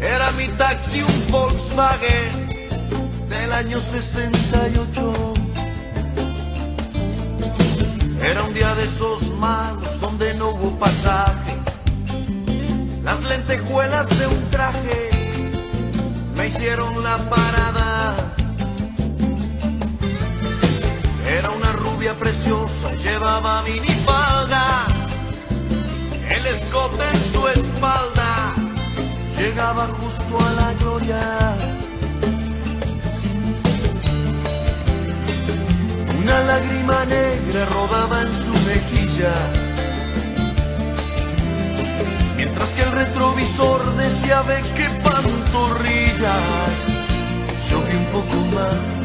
Era mi taxi un Volkswagen del año 68. Era un día de esos malos donde no hubo pasaje. Las lentejuelas de un traje me hicieron la parada. Era una rubia preciosa, llevaba minifalda, el escote en su espalda, llegaba justo a la gloria. Una lágrima negra rodaba en su mejilla, mientras que el retrovisor decía ve qué pantorrillas. Yo vi un poco más.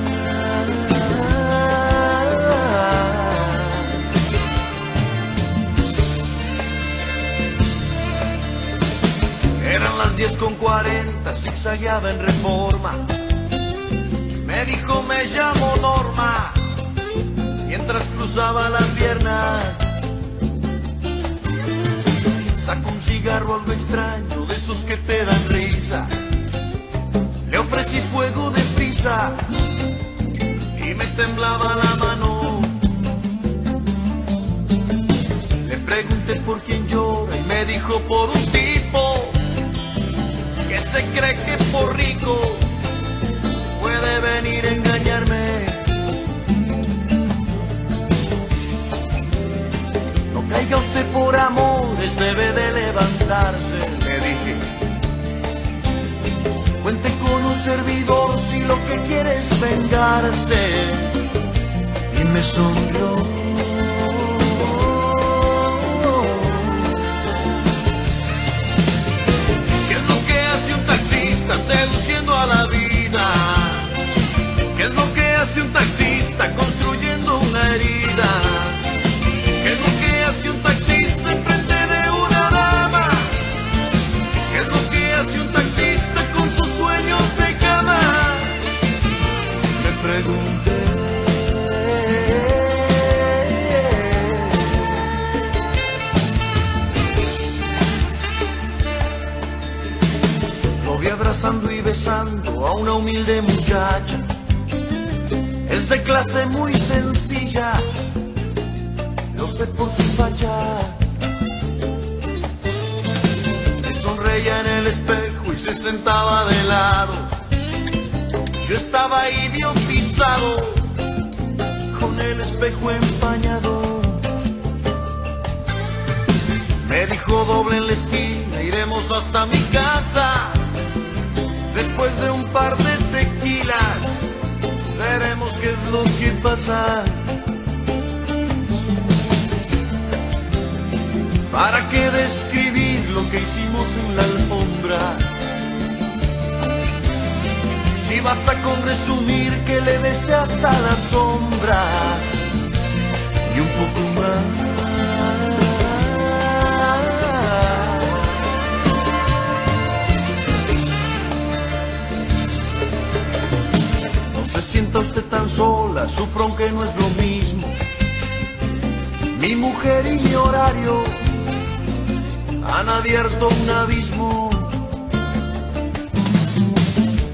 Eran las 10 con 40, zigzagueaba en reforma. Me dijo me llamo Norma, mientras cruzaba la pierna. Sacó un cigarro algo extraño, de esos que te dan risa. Le ofrecí fuego de prisa y me temblaba la mano. Le pregunté por quién llora y me dijo por un tipo se cree que por rico puede venir a engañarme. No caiga usted por amores, debe de levantarse, le dije. Cuente con un servidor si lo que quiere es vengarse. Y me sonrió. Construyendo una herida? ¿Qué es lo que hace un taxista enfrente de una dama? ¿Qué es lo que hace un taxista con sus sueños de cama? Me pregunté. Lo vi abrazando y besando a una humilde muchacha. De clase muy sencilla, lo sé por su facha. Me sonreía en el espejo y se sentaba de lado. Yo estaba idiotizado con el espejo empañado. Me dijo doble en la esquina, iremos hasta mi casa. Después de un par de veremos qué es lo que pasa. ¿Para qué describir lo que hicimos en la alfombra? Si basta con resumir que le besé hasta la sombra y un poco más. Sienta usted tan sola, sufro aunque no es lo mismo. Mi mujer y mi horario han abierto un abismo.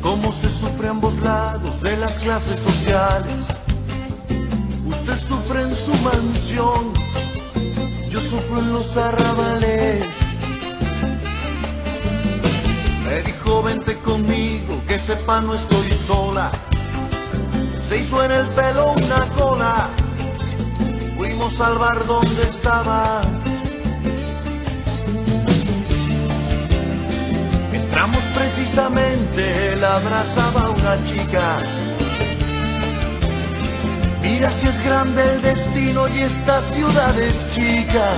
Cómo se sufre a ambos lados de las clases sociales. Usted sufre en su mansión, yo sufro en los arrabales. Me dijo vente conmigo, que sepa no estoy sola. Se hizo en el pelo una cola, fuimos al bar donde estaba. Entramos precisamente, él abrazaba a una chica. Mira si es grande el destino y esta ciudad es chica.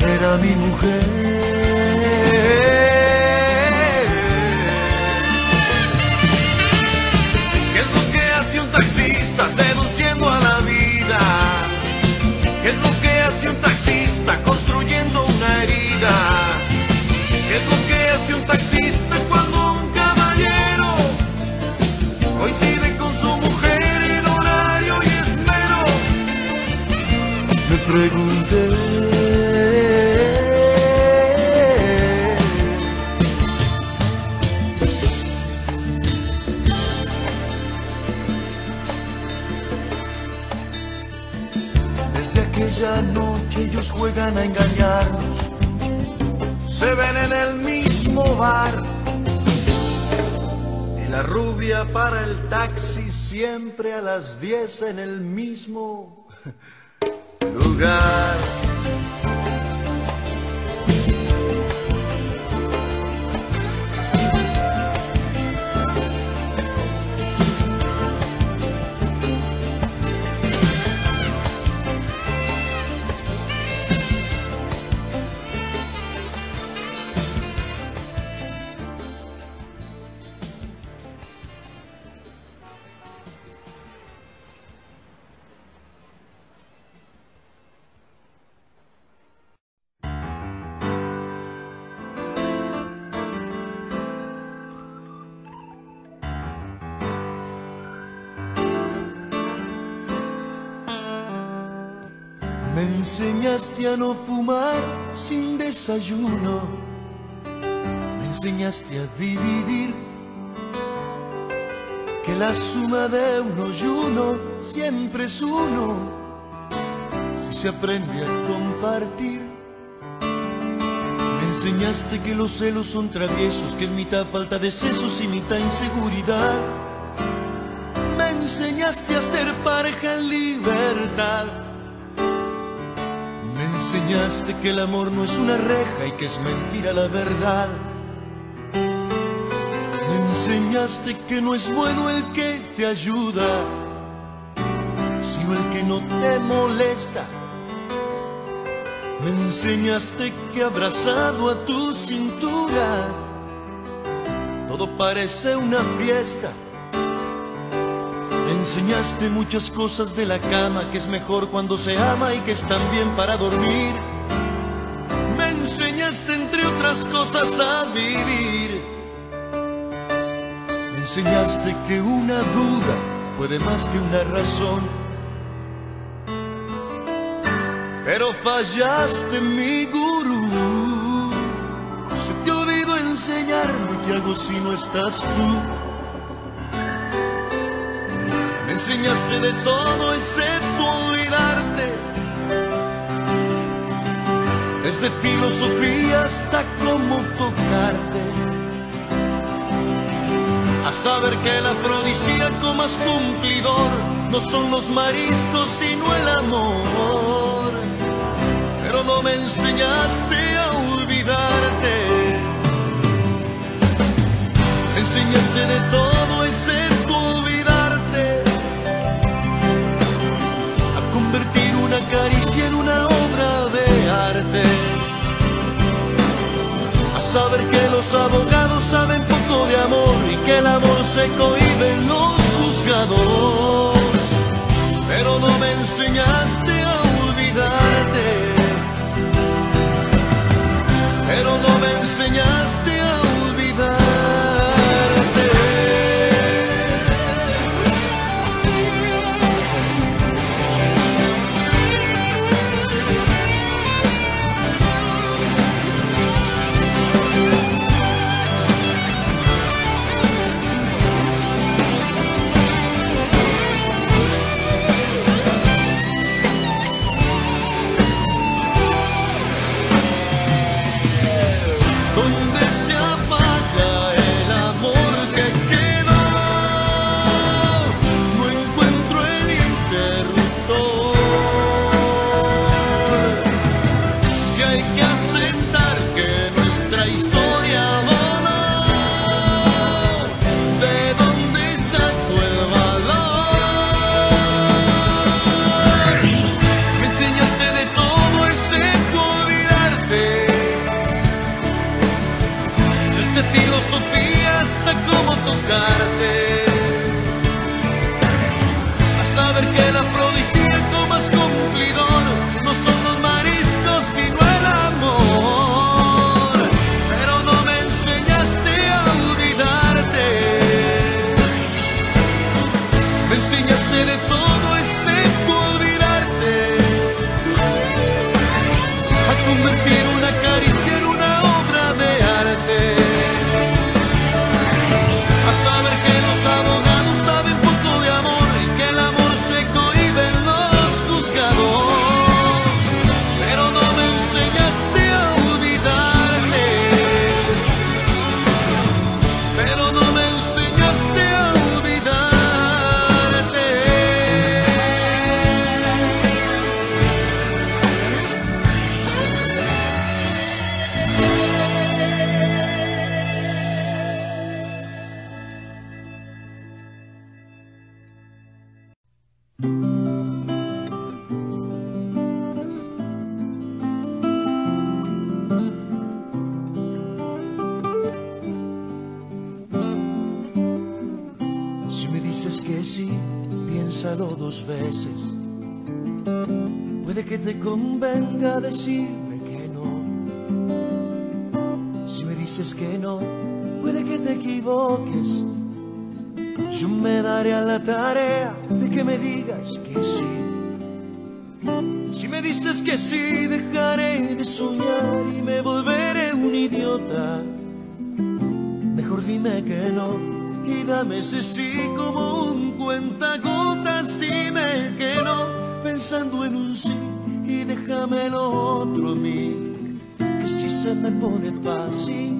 Era mi mujer. Pregunté. Desde aquella noche ellos juegan a engañarnos. Se ven en el mismo bar. Y la rubia para el taxi siempre a las 10 en el mismo lugar. Enseñaste a no fumar sin desayuno. Me enseñaste a dividir. Que la suma de uno y uno siempre es uno. Si se aprende a compartir. Me enseñaste que los celos son traviesos, que mitad falta de sesos y mitad inseguridad. Me enseñaste a ser pareja en libertad. Me enseñaste que el amor no es una reja y que es mentira la verdad. Me enseñaste que no es bueno el que te ayuda, sino el que no te molesta. Me enseñaste que abrazado a tu cintura, todo parece una fiesta. Enseñaste muchas cosas de la cama, que es mejor cuando se ama y que están bien para dormir. Me enseñaste entre otras cosas a vivir. Me enseñaste que una duda puede más que una razón. Pero fallaste mi gurú. Se te olvidó enseñarme qué hago si no estás tú. Enseñaste de todo excepto olvidarte. Desde filosofía hasta cómo tocarte. A saber que el afrodisíaco más cumplidor no son los mariscos sino el amor. Pero no me enseñaste a olvidarte. Enseñaste de todo saber que los abogados saben poco de amor y que el amor se cohibe en los juzgados. Pero no me enseñaste a olvidarte. Pero no me enseñaste decirme que no. Si me dices que no, puede que te equivoques. Yo me daré a la tarea de que me digas que sí. Si me dices que sí, dejaré de soñar y me volveré un idiota. Mejor dime que no y dame ese sí como un cuentagotas. Dime que no, pensando en un sí y déjame lo otro a mí. Que si se me pone fácil,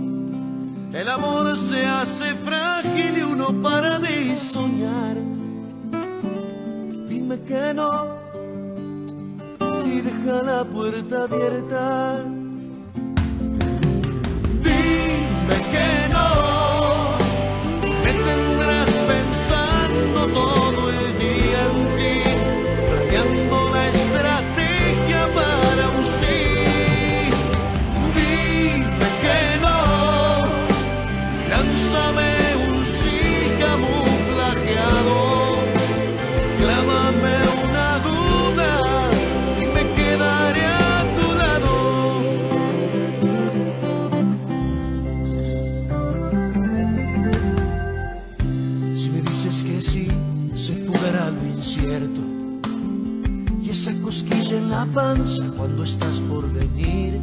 el amor se hace frágil y uno para de soñar. Dime que no y deja la puerta abierta. Dime que no, en la panza cuando estás por venir.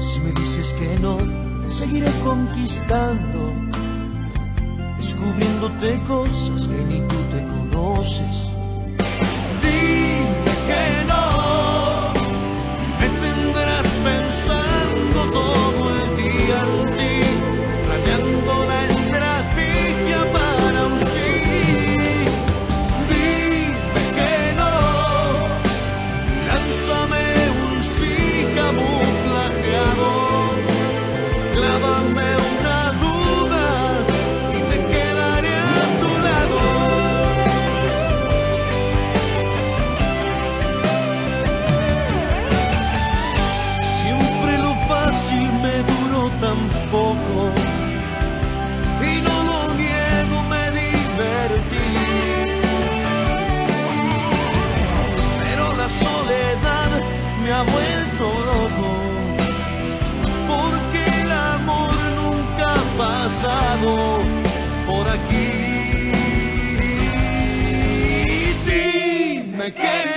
Si me dices que no, seguiré conquistando descubriéndote cosas que ni tú te conoces. Dime que no, me tendrás pensando todo el día vuelto loco porque el amor nunca ha pasado por aquí. Dime que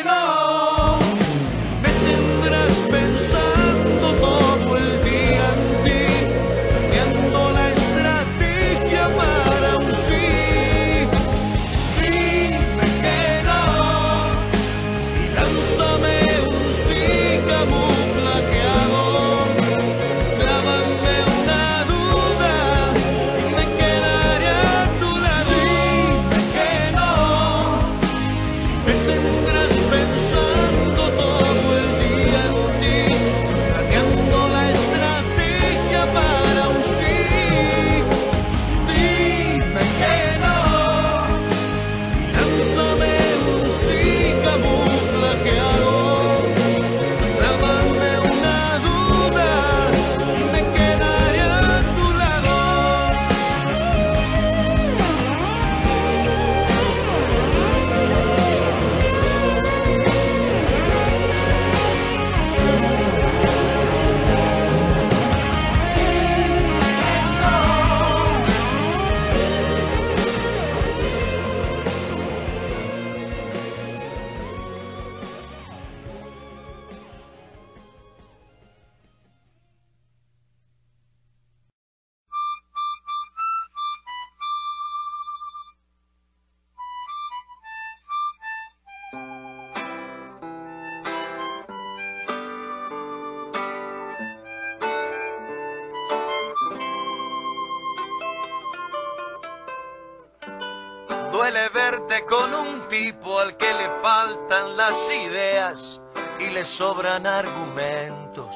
sobran argumentos.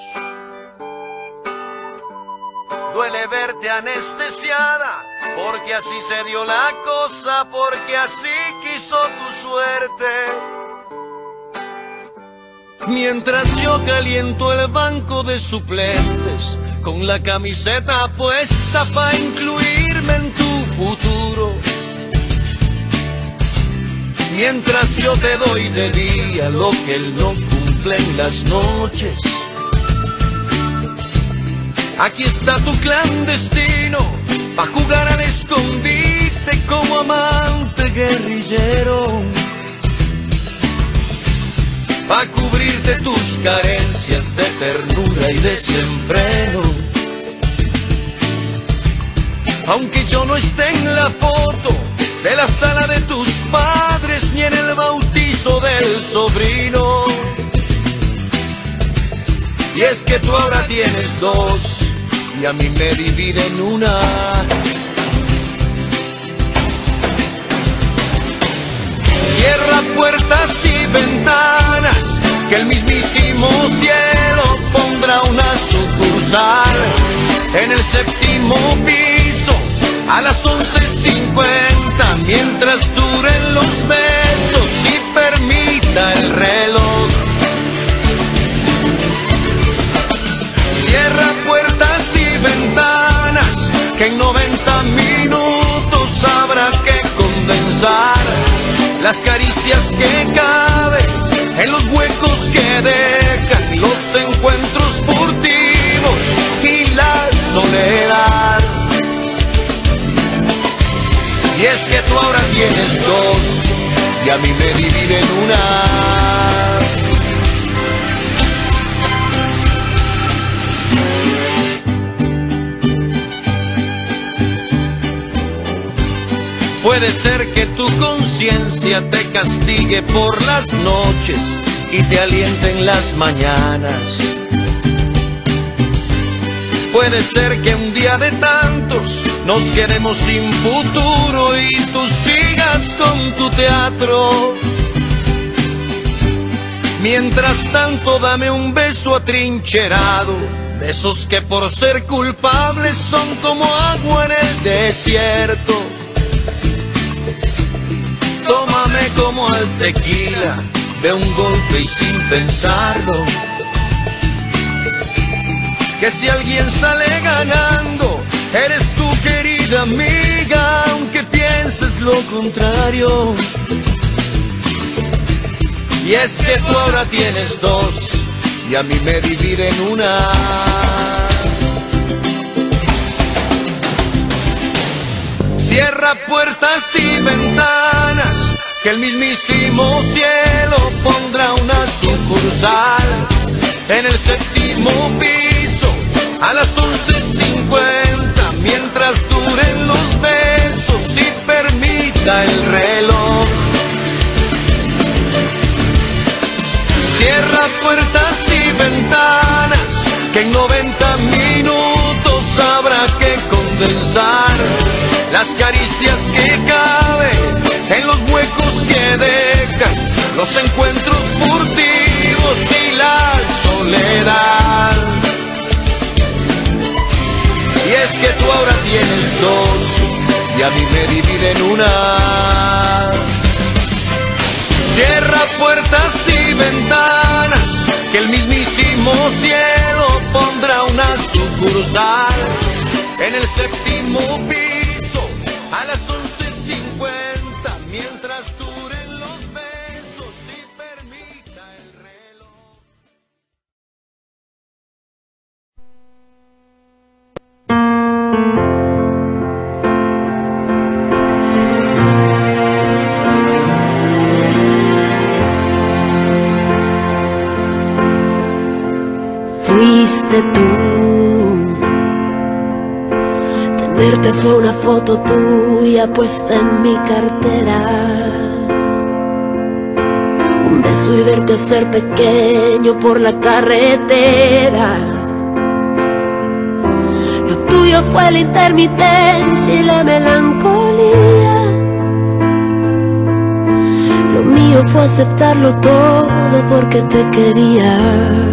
Duele verte anestesiada, porque así se dio la cosa, porque así quiso tu suerte. Mientras yo caliento el banco de suplentes, con la camiseta puesta para incluirme en tu futuro. Mientras yo te doy de día lo que él no cumple en las noches. Aquí está tu clandestino, pa' jugar al escondite como amante guerrillero. Pa' cubrirte tus carencias de ternura y desenfreno. Aunque yo no esté en la foto de la sala de tus padres ni en el bautizo del sobrino. Y es que tú ahora tienes dos y a mí me dividen una. Cierra puertas y ventanas, que el mismísimo cielo pondrá una sucursal en el séptimo piso a las 11.50 mientras duren los besos y permita el reloj. Cierra puertas y ventanas que en 90 minutos habrá que condensar las caricias que caben en los huecos que dejan los encuentros furtivos y la soledad. Y es que tú ahora tienes dos y a mí me dividen una. Puede ser que tu conciencia te castigue por las noches y te aliente en las mañanas. Puede ser que un día de tantos nos quedemos sin futuro y tú sigas con tu teatro. Mientras tanto dame un beso atrincherado, de esos que por ser culpables son como agua en el desierto. Tómame como al tequila, de un golpe y sin pensarlo. Que si alguien sale ganando, eres tu querida amiga, aunque pienses lo contrario. Y es que tú ahora tienes dos y a mí me dividen una. Cierra puertas y ventanas, que el mismísimo cielo pondrá una sucursal en el séptimo piso a las 11.50 mientras duren los besos y permita el reloj. Cierra puertas y ventanas, que en 90 minutos habrá que condensar las caricias que caben en los huecos que dejan los encuentros furtivos y la soledad. Y es que tú ahora tienes dos y a mí me dividen una. Cierra puertas y ventanas, que el mismísimo cielo pondrá una sucursal en el séptimo piso a las Tú. Tenerte fue una foto tuya puesta en mi cartera. Un beso y verte ser pequeño por la carretera. Lo tuyo fue la intermitencia y la melancolía. Lo mío fue aceptarlo todo porque te quería.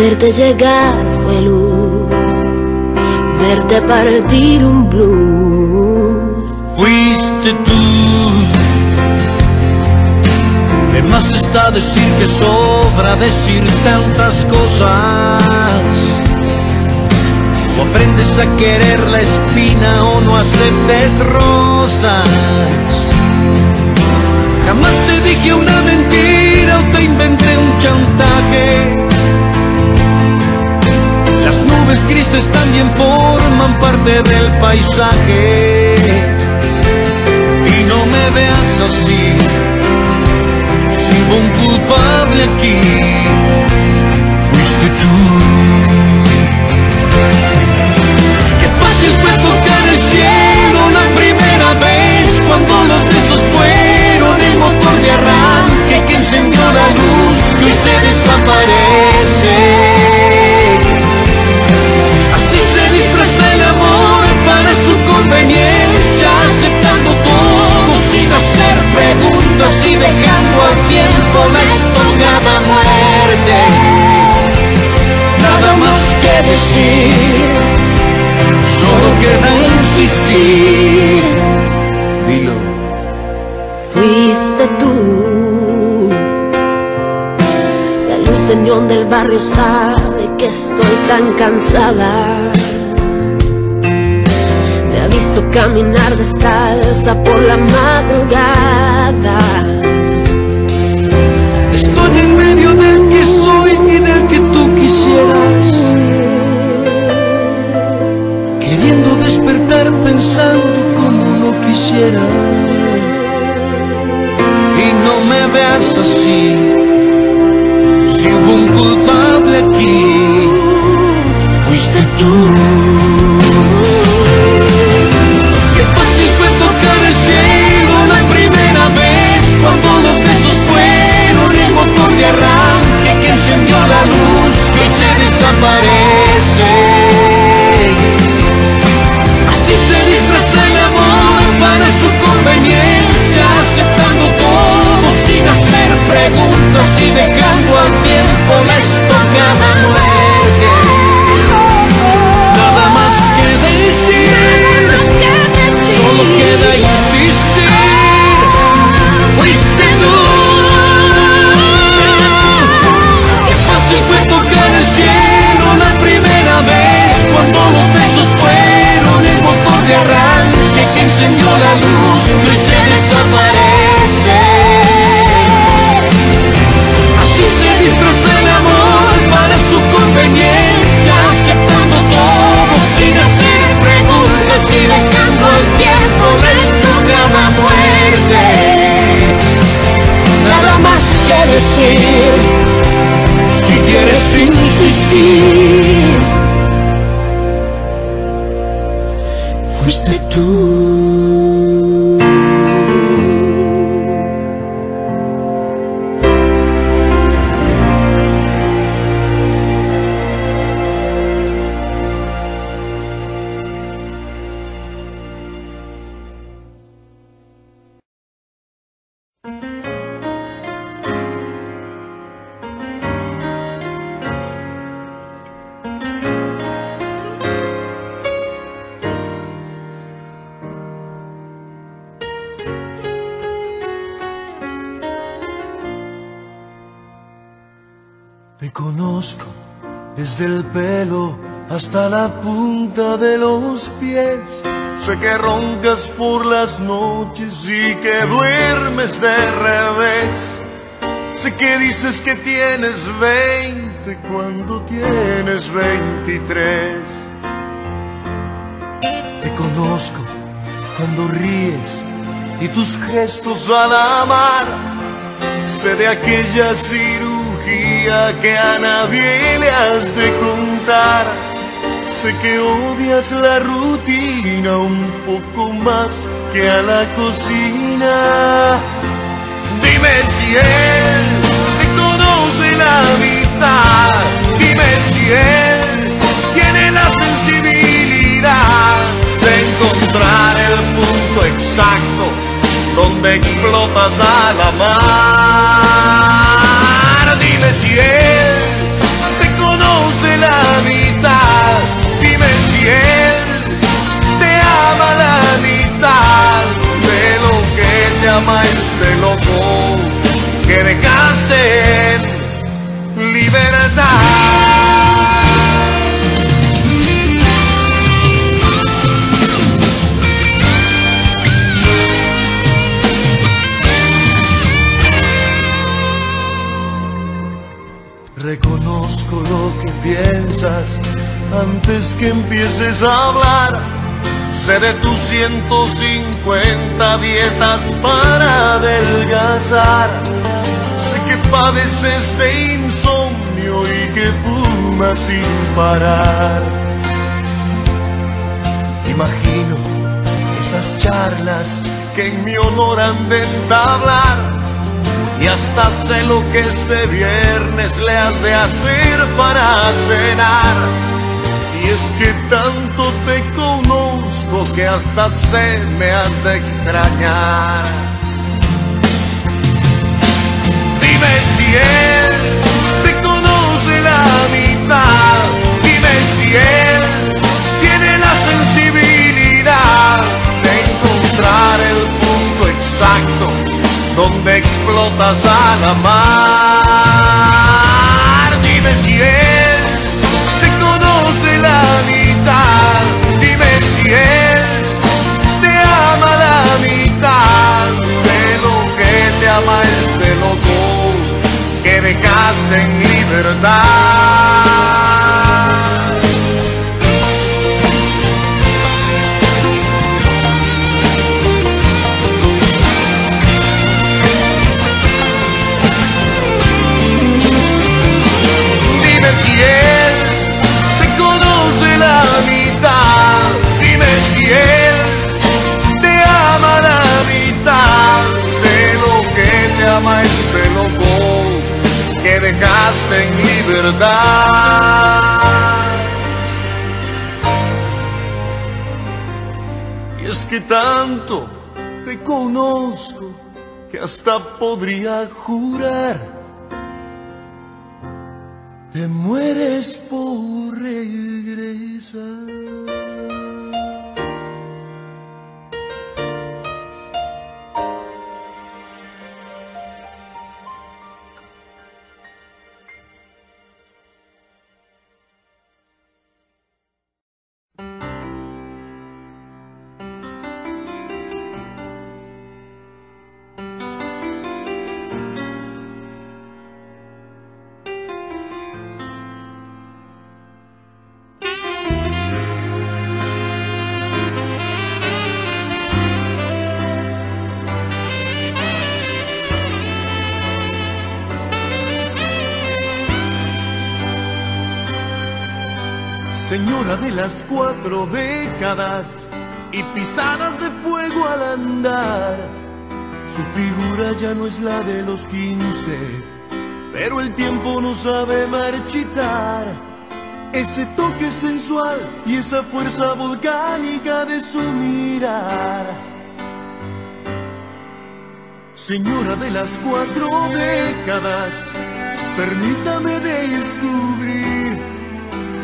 Verte llegar fue luz, verte partir un blues. Fuiste tú. De más está decir que sobra decir tantas cosas. O aprendes a querer la espina o no aceptes rosas. Jamás te dije una mentira o te inventé un chantaje. Las nubes grises también forman parte del paisaje. Y no me veas así, si un culpable aquí, fuiste tú. Qué fácil fue tocar el cielo la primera vez cuando los besos fueron el motor de arranque que encendió la luz que hoy se desaparece. Dejando al tiempo la estocada muerte. Nada más que decir, solo queda insistir. Dilo. Fuiste tú. La luz de del barrio sabe que estoy tan cansada. Me ha visto caminar descalza por la madrugada. Despertar pensando como no quisiera. Y no me veas así. Si hubo un culpable aquí, fuiste tú. Preguntas y dejando al tiempo insistir, conozco desde el pelo hasta la punta de los pies. Sé que roncas por las noches y que duermes de revés. Sé que dices que tienes 20 cuando tienes 23. Te conozco cuando ríes y tus gestos al amar. Sé de aquella cirugía que a nadie le has de contar. Sé que odias la rutina un poco más que a la cocina. Dime si él te conoce la mitad. Dime si él tiene la sensibilidad de encontrar el punto exacto donde explotas a la mar. Dime si él te conoce la mitad. Dime si él te ama la mitad de lo que te ama este loco que dejaste en libertad. Antes que empieces a hablar. Sé de tus 150 dietas para adelgazar. Sé que padeces de insomnio y que fumas sin parar. Imagino esas charlas que en mi honor han de entablar. Y hasta sé lo que este viernes le has de hacer para cenar. Y es que tanto te conozco que hasta sé me has de extrañar. Dime si él te conoce la mitad. Dime si él tiene la sensibilidad de encontrar el punto exacto donde explotas a la mar. Dime si él te conoce la mitad. Dime si él te ama la mitad de lo que te ama este loco que dejaste en libertad. Dime si él te conoce la mitad. Dime si él te ama la mitad de lo que te ama este loco que dejaste en libertad. Y es que tanto te conozco que hasta podría jurar te mueres por regresar. De las cuatro décadas y pisadas de fuego al andar. Su figura ya no es la de los quince, pero el tiempo no sabe marchitar. Ese toque sensual y esa fuerza volcánica de su mirar. Señora de las cuatro décadas, permítame descubrir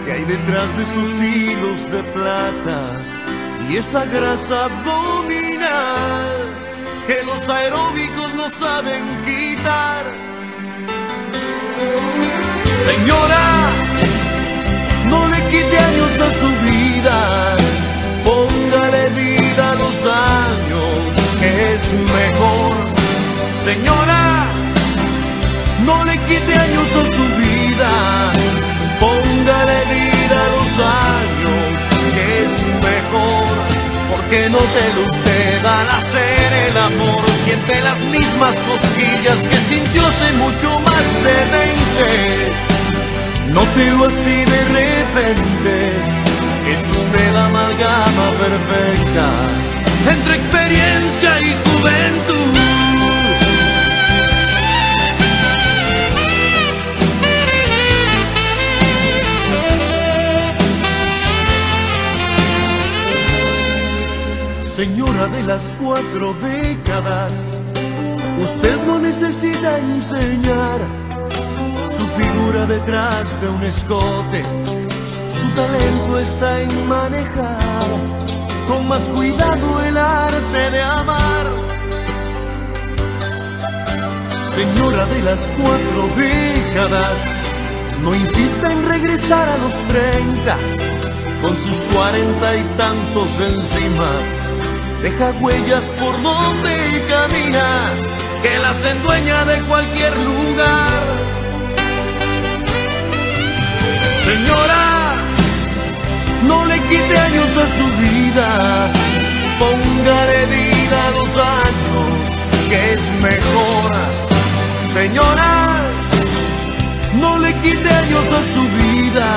que hay detrás de esos hilos de plata y esa grasa abdominal que los aeróbicos no saben quitar. Señora, no le quite años a su vida, póngale vida a los años, que es mejor. Señora, no le quite años a su vida, póngale vida los años, que es mejor. Porque no te lo usted al hacer el amor, siente las mismas cosquillas que sintió hace mucho más de 20. Nótelo así de repente, es usted la amalgama perfecta entre experiencia y juventud. Señora de las cuatro décadas, usted no necesita enseñar su figura detrás de un escote. Su talento está en manejar con más cuidado el arte de amar. Señora de las cuatro décadas, no insista en regresar a los treinta, con sus cuarenta y tantos encima deja huellas por donde camina, que las endueña de cualquier lugar. Señora, no le quite años a su vida, póngale vida los años, que es mejor. Señora, no le quite años a su vida,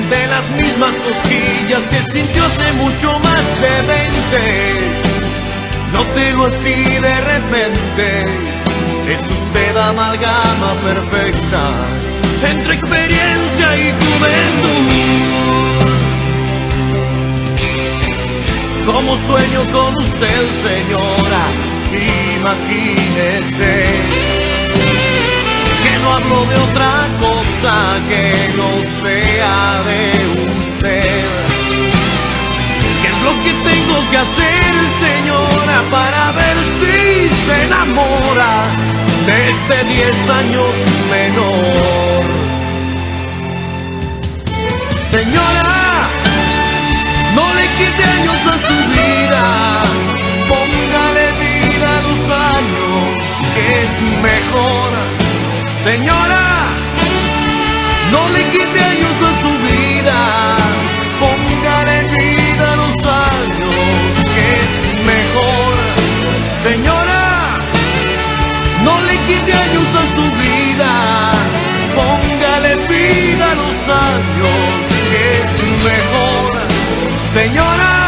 siente las mismas cosquillas que sintió hace mucho más de 20 Nótelo así de repente, es usted amalgama perfecta entre experiencia y juventud. Como sueño con usted, señora, imagínese hablo de otra cosa que no sea de usted lo que tengo que hacer, señora, para ver si se enamora de este 10 años menor. Señora, no le quite años a su vida, póngale vida a los años, que es mejor. Señora, no le quite años a su vida. Señora, no le quite años a su vida, póngale vida a los años, que es mejor. Señora,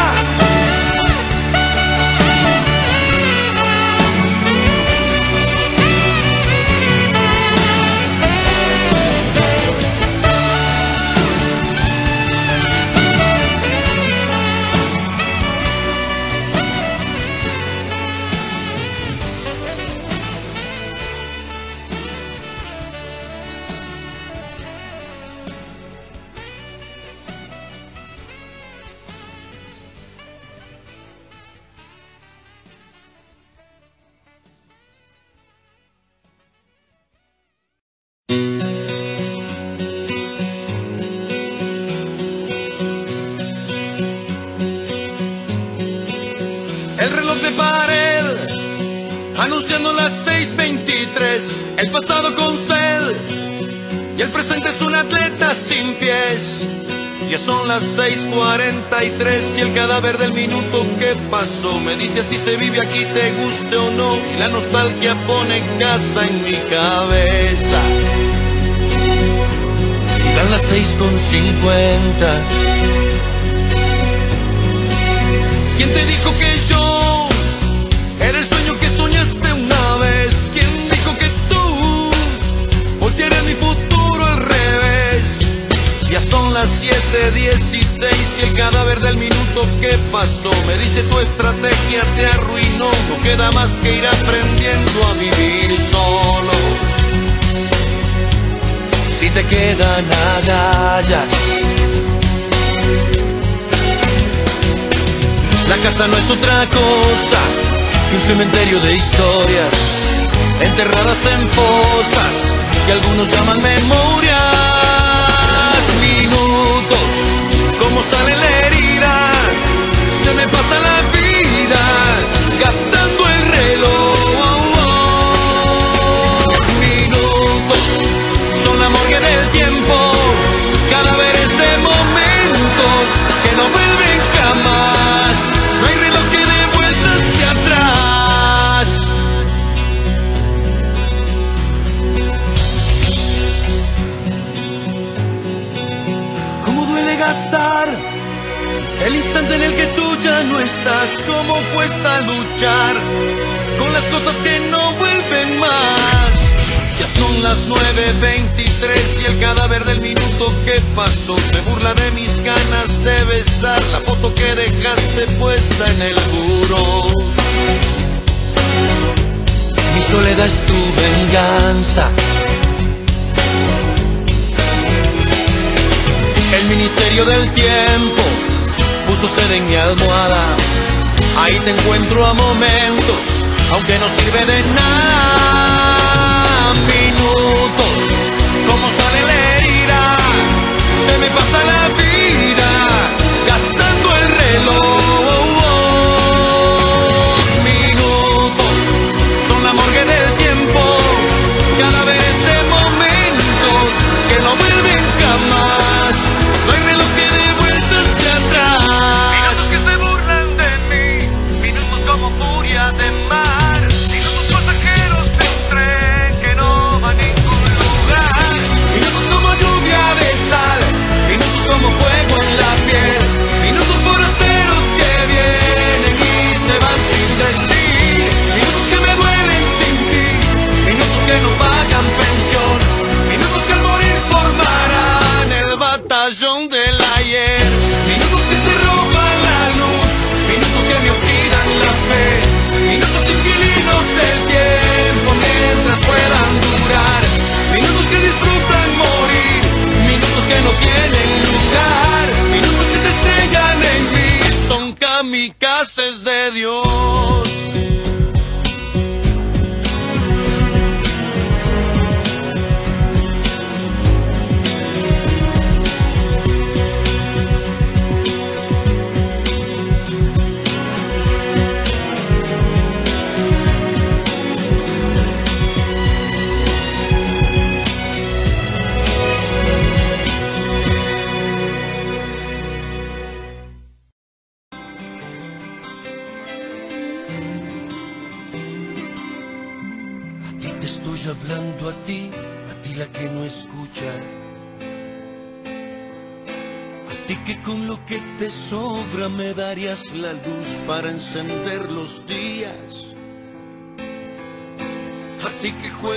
vive aquí te guste o no y la nostalgia pone casa en mi cabeza. Y dan las 6:50. ¿Quién cadáver del minuto que pasó me dice tu estrategia te arruinó. No queda más que ir aprendiendo a vivir solo. Si te quedan agallas. La casa no es otra cosa que un cementerio de historias enterradas en fosas que algunos llaman memorias como sale la herida, se me pasa la vida te encuentro a momentos, aunque no sirve de nada.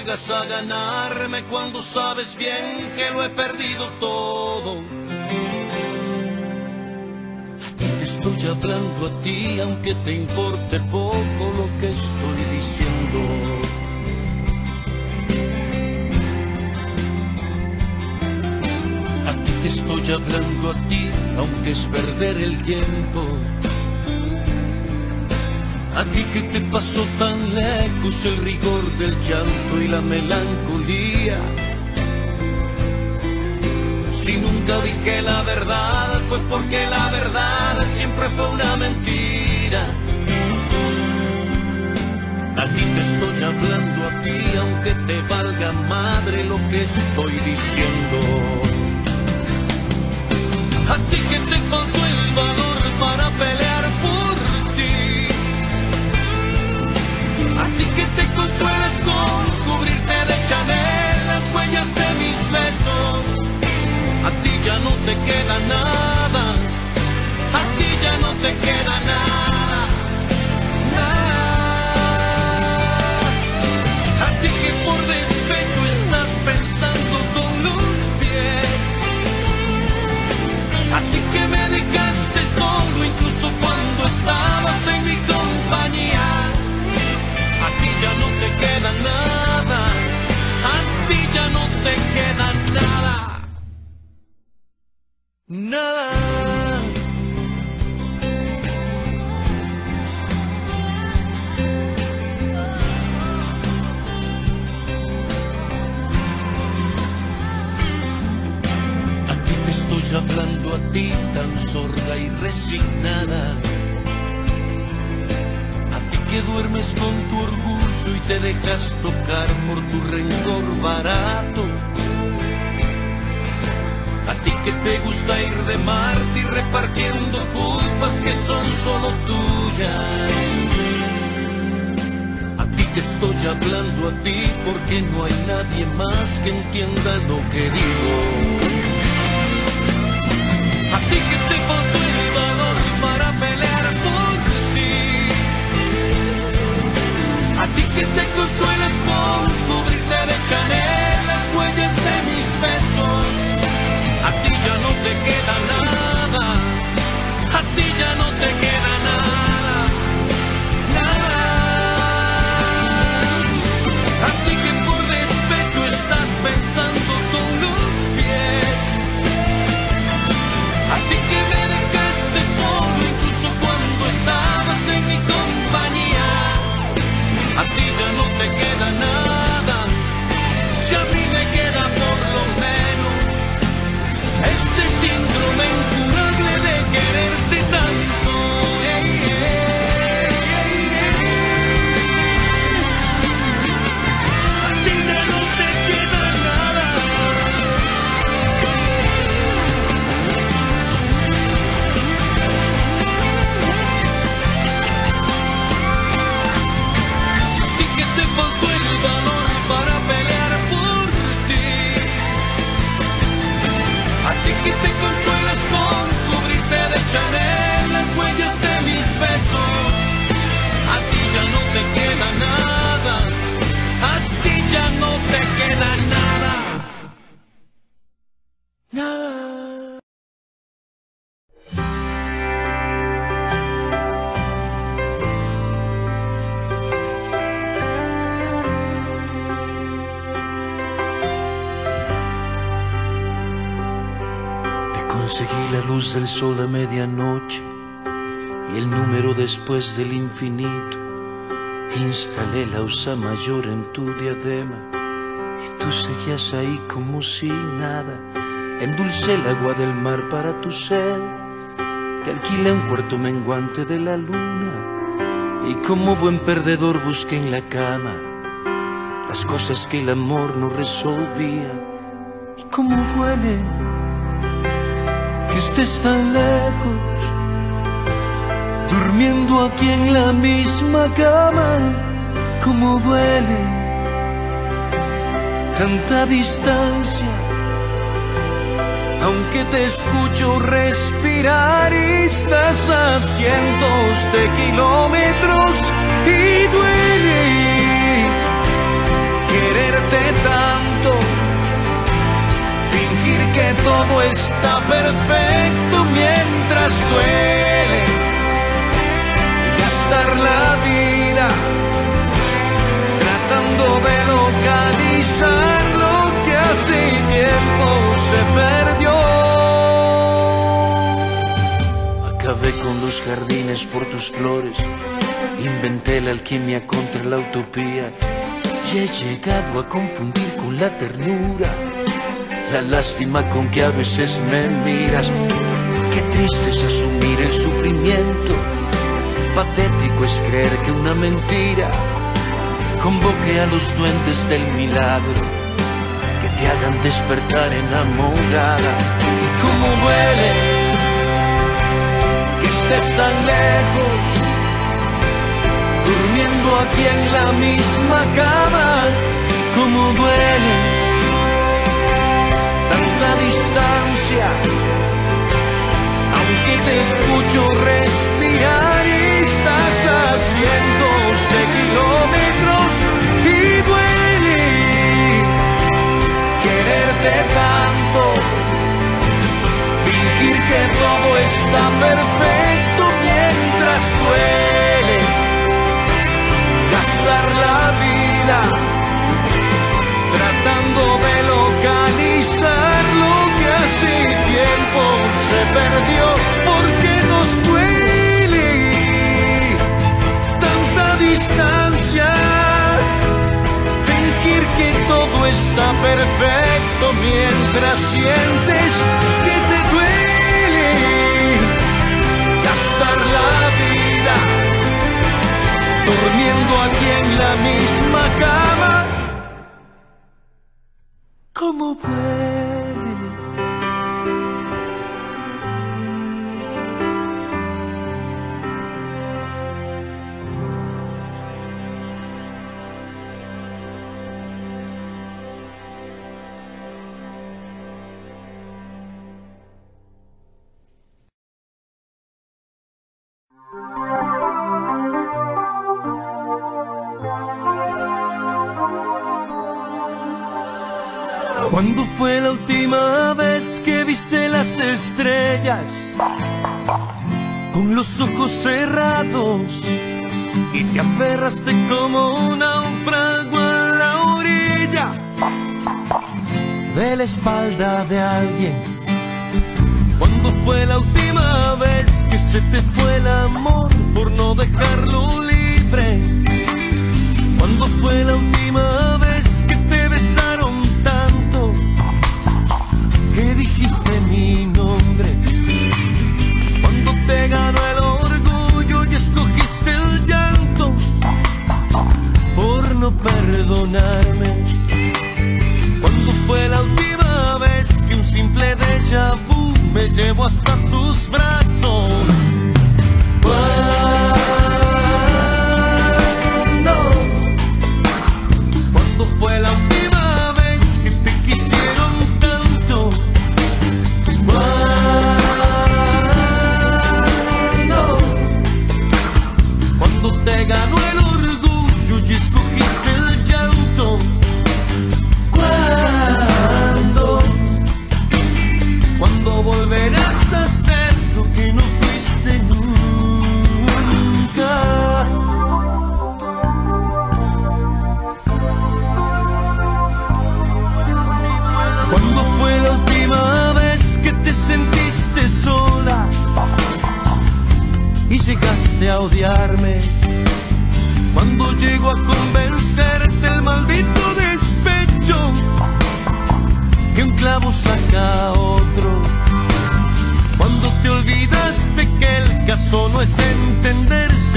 Juegas a ganarme cuando sabes bien que lo he perdido todo. A ti te estoy hablando a ti, aunque te importe poco lo que estoy diciendo. A ti te estoy hablando a ti, aunque es perder el tiempo. A ti que te pasó tan lejos el rigor del llanto y la melancolía. Si nunca dije la verdad fue porque la verdad siempre fue una mentira. A ti te estoy hablando a ti, aunque te valga madre lo que estoy diciendo. A ti que te faltó te consuelas con cubrirte de Chanel las huellas de mis besos. A ti ya no te queda nada. A ti ya no te queda nada. Nada. A ti que por Nada. A ti te estoy hablando a ti tan sorda y resignada. A ti que duermes con tu orgullo y te dejas tocar por tu rencor barato. A ti que te gusta ir de mártir repartiendo culpas que son solo tuyas. A ti que estoy hablando a ti porque no hay nadie más que entienda lo que digo. A ti que te faltó el valor para pelear por ti. A ti que te consuelas con cubrirte de Chanel Te conseguí la luz del sol a medianoche y el número después del infinito. Instalé la usa mayor en tu diadema y tú seguías ahí como si nada. Endulcé el agua del mar para tu sed, te alquilé un cuarto menguante de la luna y como buen perdedor busqué en la cama las cosas que el amor no resolvía. Y cómo duele que estés tan lejos durmiendo aquí en la misma cama, como duele tanta distancia. Aunque te escucho respirar y estás a cientos de kilómetros y duele que todo está perfecto mientras duele la vida tratando de localizar lo que hace tiempo se perdió. Acabé con los jardines por tus flores, inventé la alquimia contra la utopía y he llegado a confundir con la ternura la lástima con que a veces me miras. Qué triste es asumir el sufrimiento patético es creer que una mentira convoque a los duendes del milagro que te hagan despertar enamorada. Y cómo duele que estés tan lejos, durmiendo aquí en la misma cama. Cómo duele tanta distancia, aunque te escucho respirar cientos de kilómetros y duele quererte tanto, fingir que todo está perfecto mientras duele, gastar la vida perdió porque nos duele. distancia. Fingir que todo está perfecto mientras sientes que te duele. Gastar la vida durmiendo aquí en la misma cama. ¿Cómo duele? ¿Cuándo fue la última vez que viste las estrellas con los ojos cerrados y te aferraste como un náufrago a la orilla de la espalda de alguien? ¿Cuándo fue la última vez que se te fue el amor por no dejarlo libre? ¿Cuándo fue la última vez Cuando te ganó el orgullo y escogiste el llanto por no perdonarme. Cuando fue la última vez que un simple déjà vu me llevó hasta tus brazos.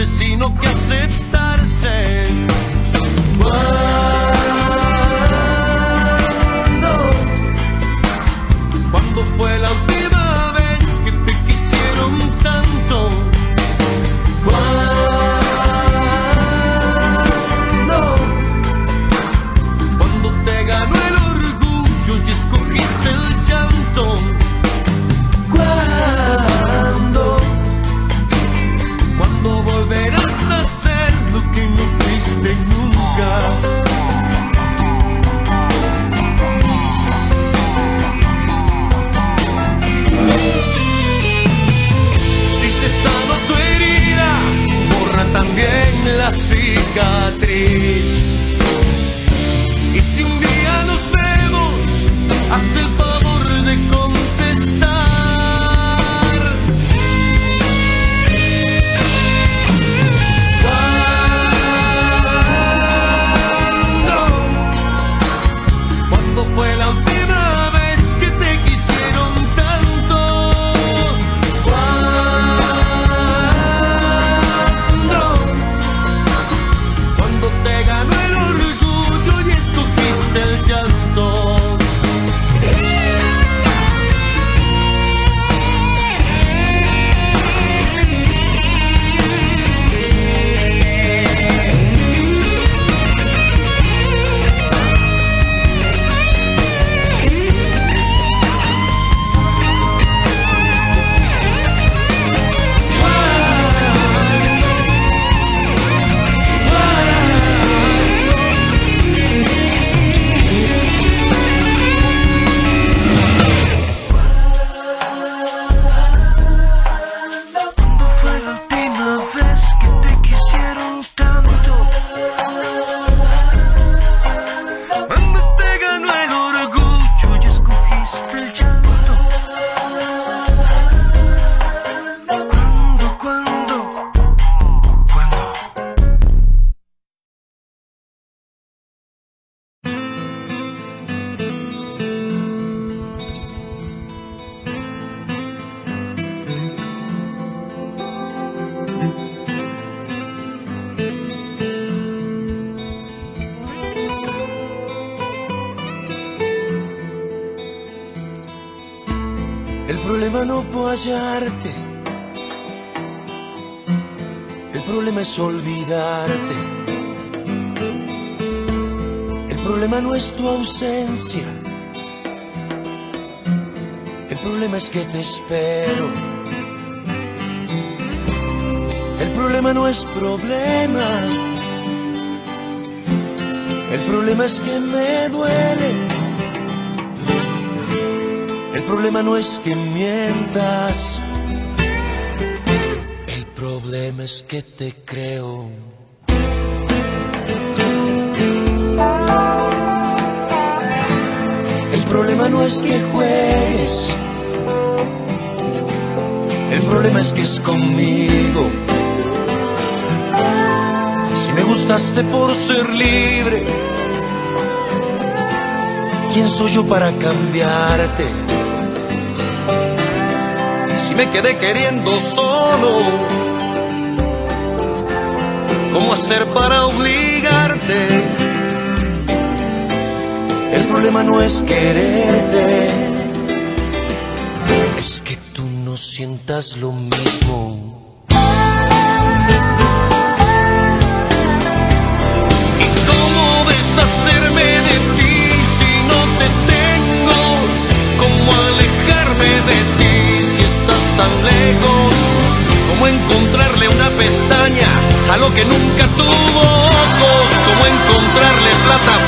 asesino que acecha es olvidarte. El problema no es tu ausencia. El problema es que te espero. El problema no es problema. El problema es que me duele. El problema no es que mientas problema es que te creo. El problema no es que juegues, el problema es que es conmigo. Si me gustaste por ser libre, ¿quién soy yo para cambiarte? Si me quedé queriendo solo ¿Cómo hacer para obligarte? El problema no es quererte, es que tú no sientas lo mismo. que nunca tuvo ojos, como encontrarle plata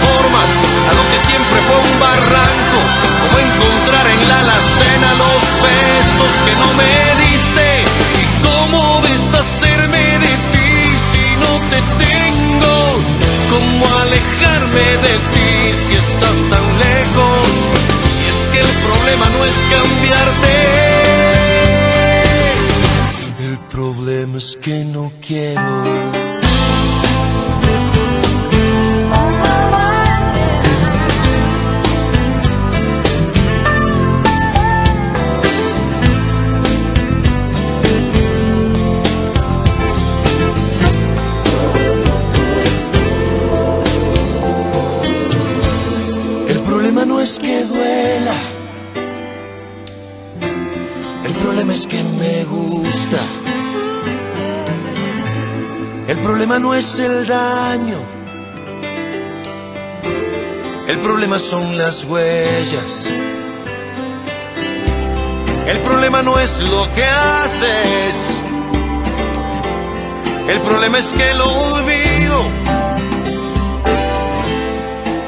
El problema es que me gusta. El problema no es el daño. El problema son las huellas. El problema no es lo que haces. El problema es que lo olvido.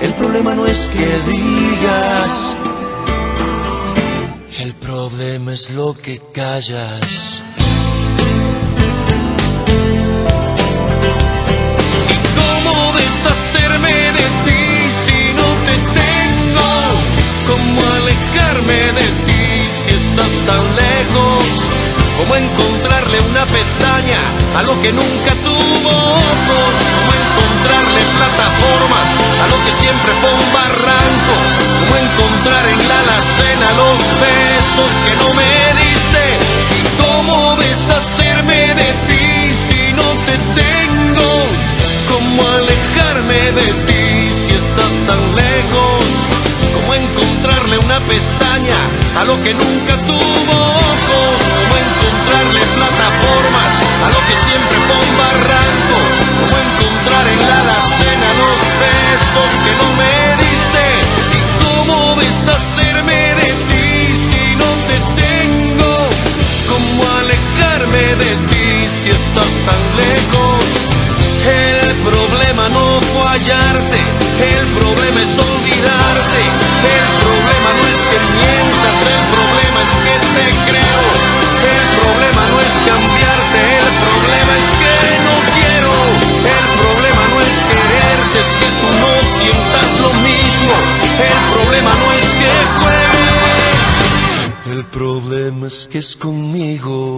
El problema no es que digas. Es lo que callas. ¿Y cómo deshacerme de ti si no te tengo? ¿Cómo alejarme de ti si estás tan lejos? ¿Cómo encontrarle una pestaña a lo que nunca tuvo ojos? ¿Cómo encontrarle plataformas a lo que siempre fue un barranco? ¿Cómo encontrar en la alacena los besos que no me diste? ¿Y cómo deshacerme de ti si no te tengo? ¿Cómo alejarme de ti si estás tan lejos? ¿Cómo encontrarle una pestaña a lo que nunca tuvo ojos? ¿Cómo encontrarle plataformas a lo que siempre fue un barranco? ¿Cómo encontrar en la alacena los besos que no me diste? ¿Y cómo deshacerme de ti si no te tengo? ¿Cómo alejarme de ti si estás tan lejos? El problema no fue hallarte, el problema es olvidarte. El problema no es que mientas, problema es que es conmigo.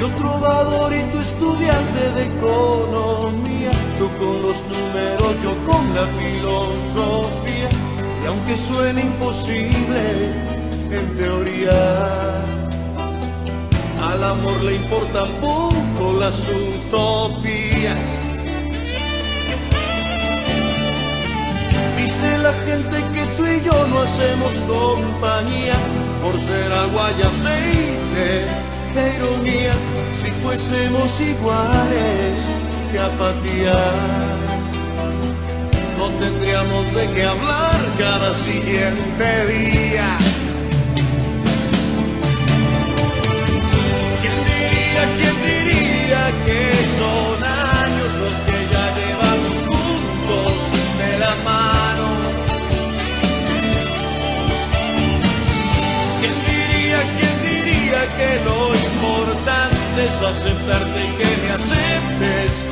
Yo trovador y tú estudiante de economía, tú con los números, yo con la filosofía. Y aunque suene imposible en teoría, al amor le importan poco las utopías. Dice la gente que tú y yo no hacemos compañía por ser agua y aceite. Qué ironía si fuésemos iguales, qué apatía. No tendríamos de qué hablar cada siguiente día. Que lo importante es aceptarte y que me aceptes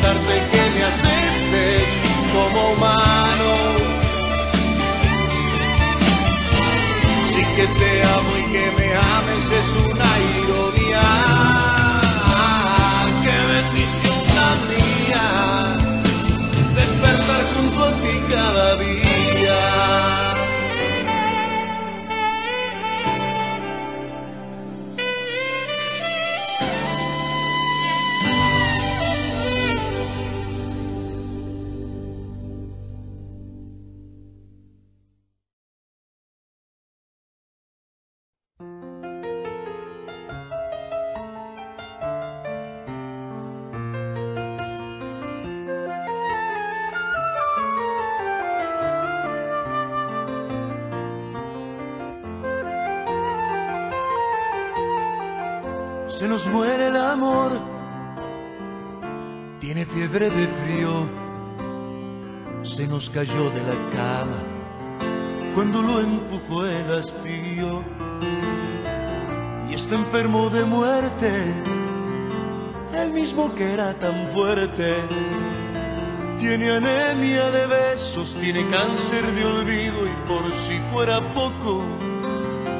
que me aceptes como humano? Sí que te amo y que me ames es una ironía. Qué bendición la mía, despertar junto a ti cada día. Cayó de la cama cuando lo empujó el hastío y está enfermo de muerte, el mismo que era tan fuerte. Tiene anemia de besos, tiene cáncer de olvido y por si fuera poco,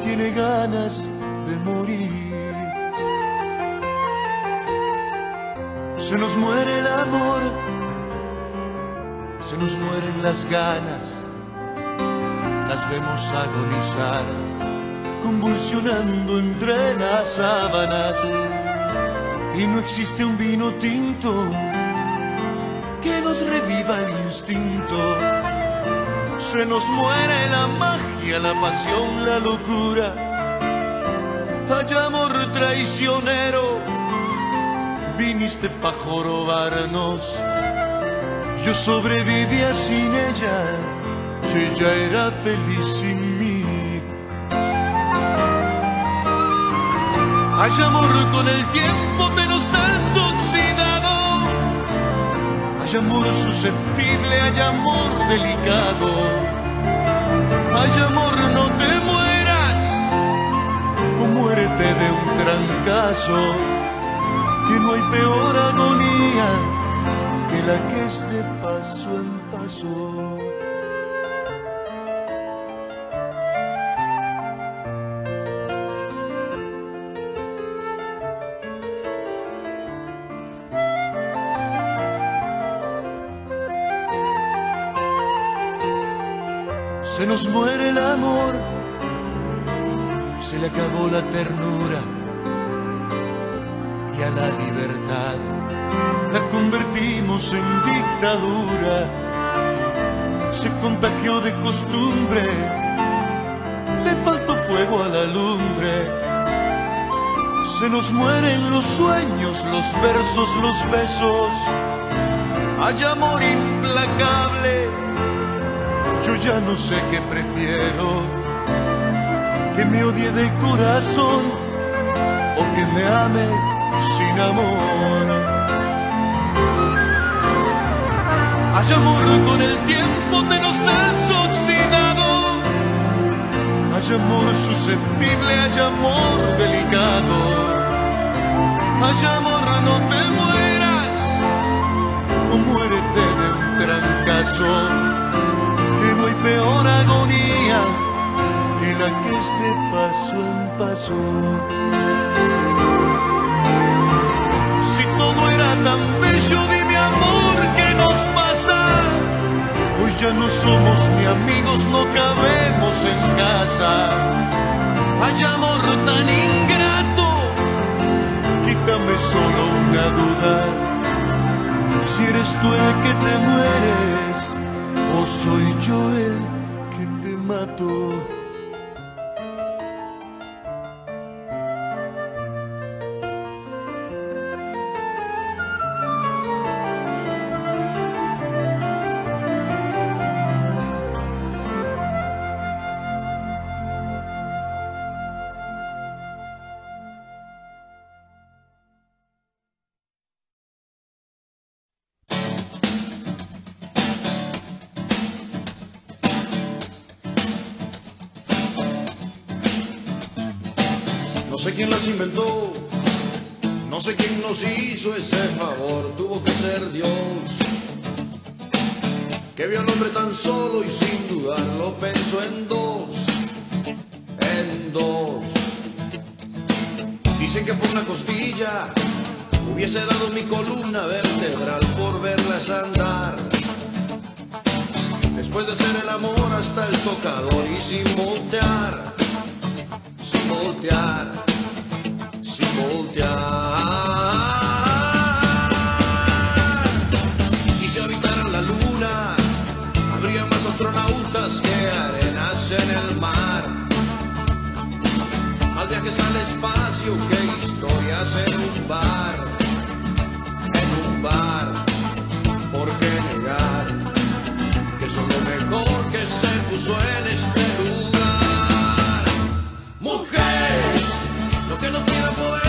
tiene ganas de morir. Se nos muere el amor, se nos mueren las ganas, las vemos agonizar, convulsionando entre las sábanas. Y no existe un vino tinto que nos reviva el instinto. Se nos muere la magia, la pasión, la locura. Hay amor traicionero viniste pa' jorobarnos. Yo sobrevivía sin ella, y ella era feliz sin mí. Hay amor con el tiempo, te nos has oxidado. Hay amor susceptible, hay amor delicado. Hay amor, no te mueras, o muérete de un trancazo que no hay peor agonía la que es de paso en paso. Se nos muere el amor, se le acabó la ternura y a la libertad convertimos en dictadura. Se contagió de costumbre, le faltó fuego a la lumbre. Se nos mueren los sueños, los versos, los besos. Hay amor implacable, yo ya no sé qué prefiero. Que me odie de corazón o que me ame sin amor. Hay amor con el tiempo, te nos has oxidado. Hay amor susceptible, hay amor delicado. Hay amor, no te mueras, o muérete de un trancazo. Que no hay peor agonía que la que este paso en paso. Si todo era tan bello, dime amor, ¿qué nos pasa? Hoy ya no somos ni amigos, no cabemos en casa. Hay amor tan ingrato, quítame solo una duda. Si eres tú el que te mueres, o soy yo el No sé quién las inventó, no sé quién nos hizo ese favor, tuvo que ser Dios. Que vio al hombre tan solo y sin dudarlo pensó en dos, en dos. Dicen que por una costilla hubiese dado mi columna vertebral por verlas andar. Después de hacer el amor hasta el tocador y sin voltear sin voltear, voltear. Y si habitaran la luna, habría más astronautas que arenas en el mar. Más viajes al espacio que historias en un bar, en un bar. ¿Por qué negar que son lo mejor que se puso en este lugar? Mujeres, lo que no pida podemos.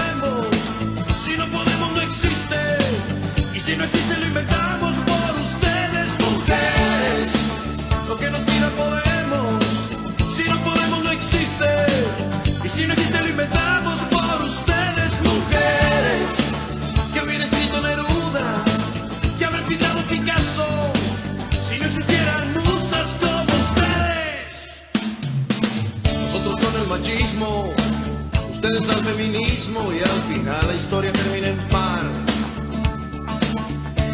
Si no existe, lo inventamos por ustedes. Mujeres, lo que no pida podemos. Si no podemos, no existe. Y si no existe, lo inventamos por ustedes. Mujeres, que hubiera escrito Neruda, que habrá pintado Picasso. Si no existieran musas como ustedes. Nosotros con el machismo, ustedes al feminismo y al final la historia termina en par.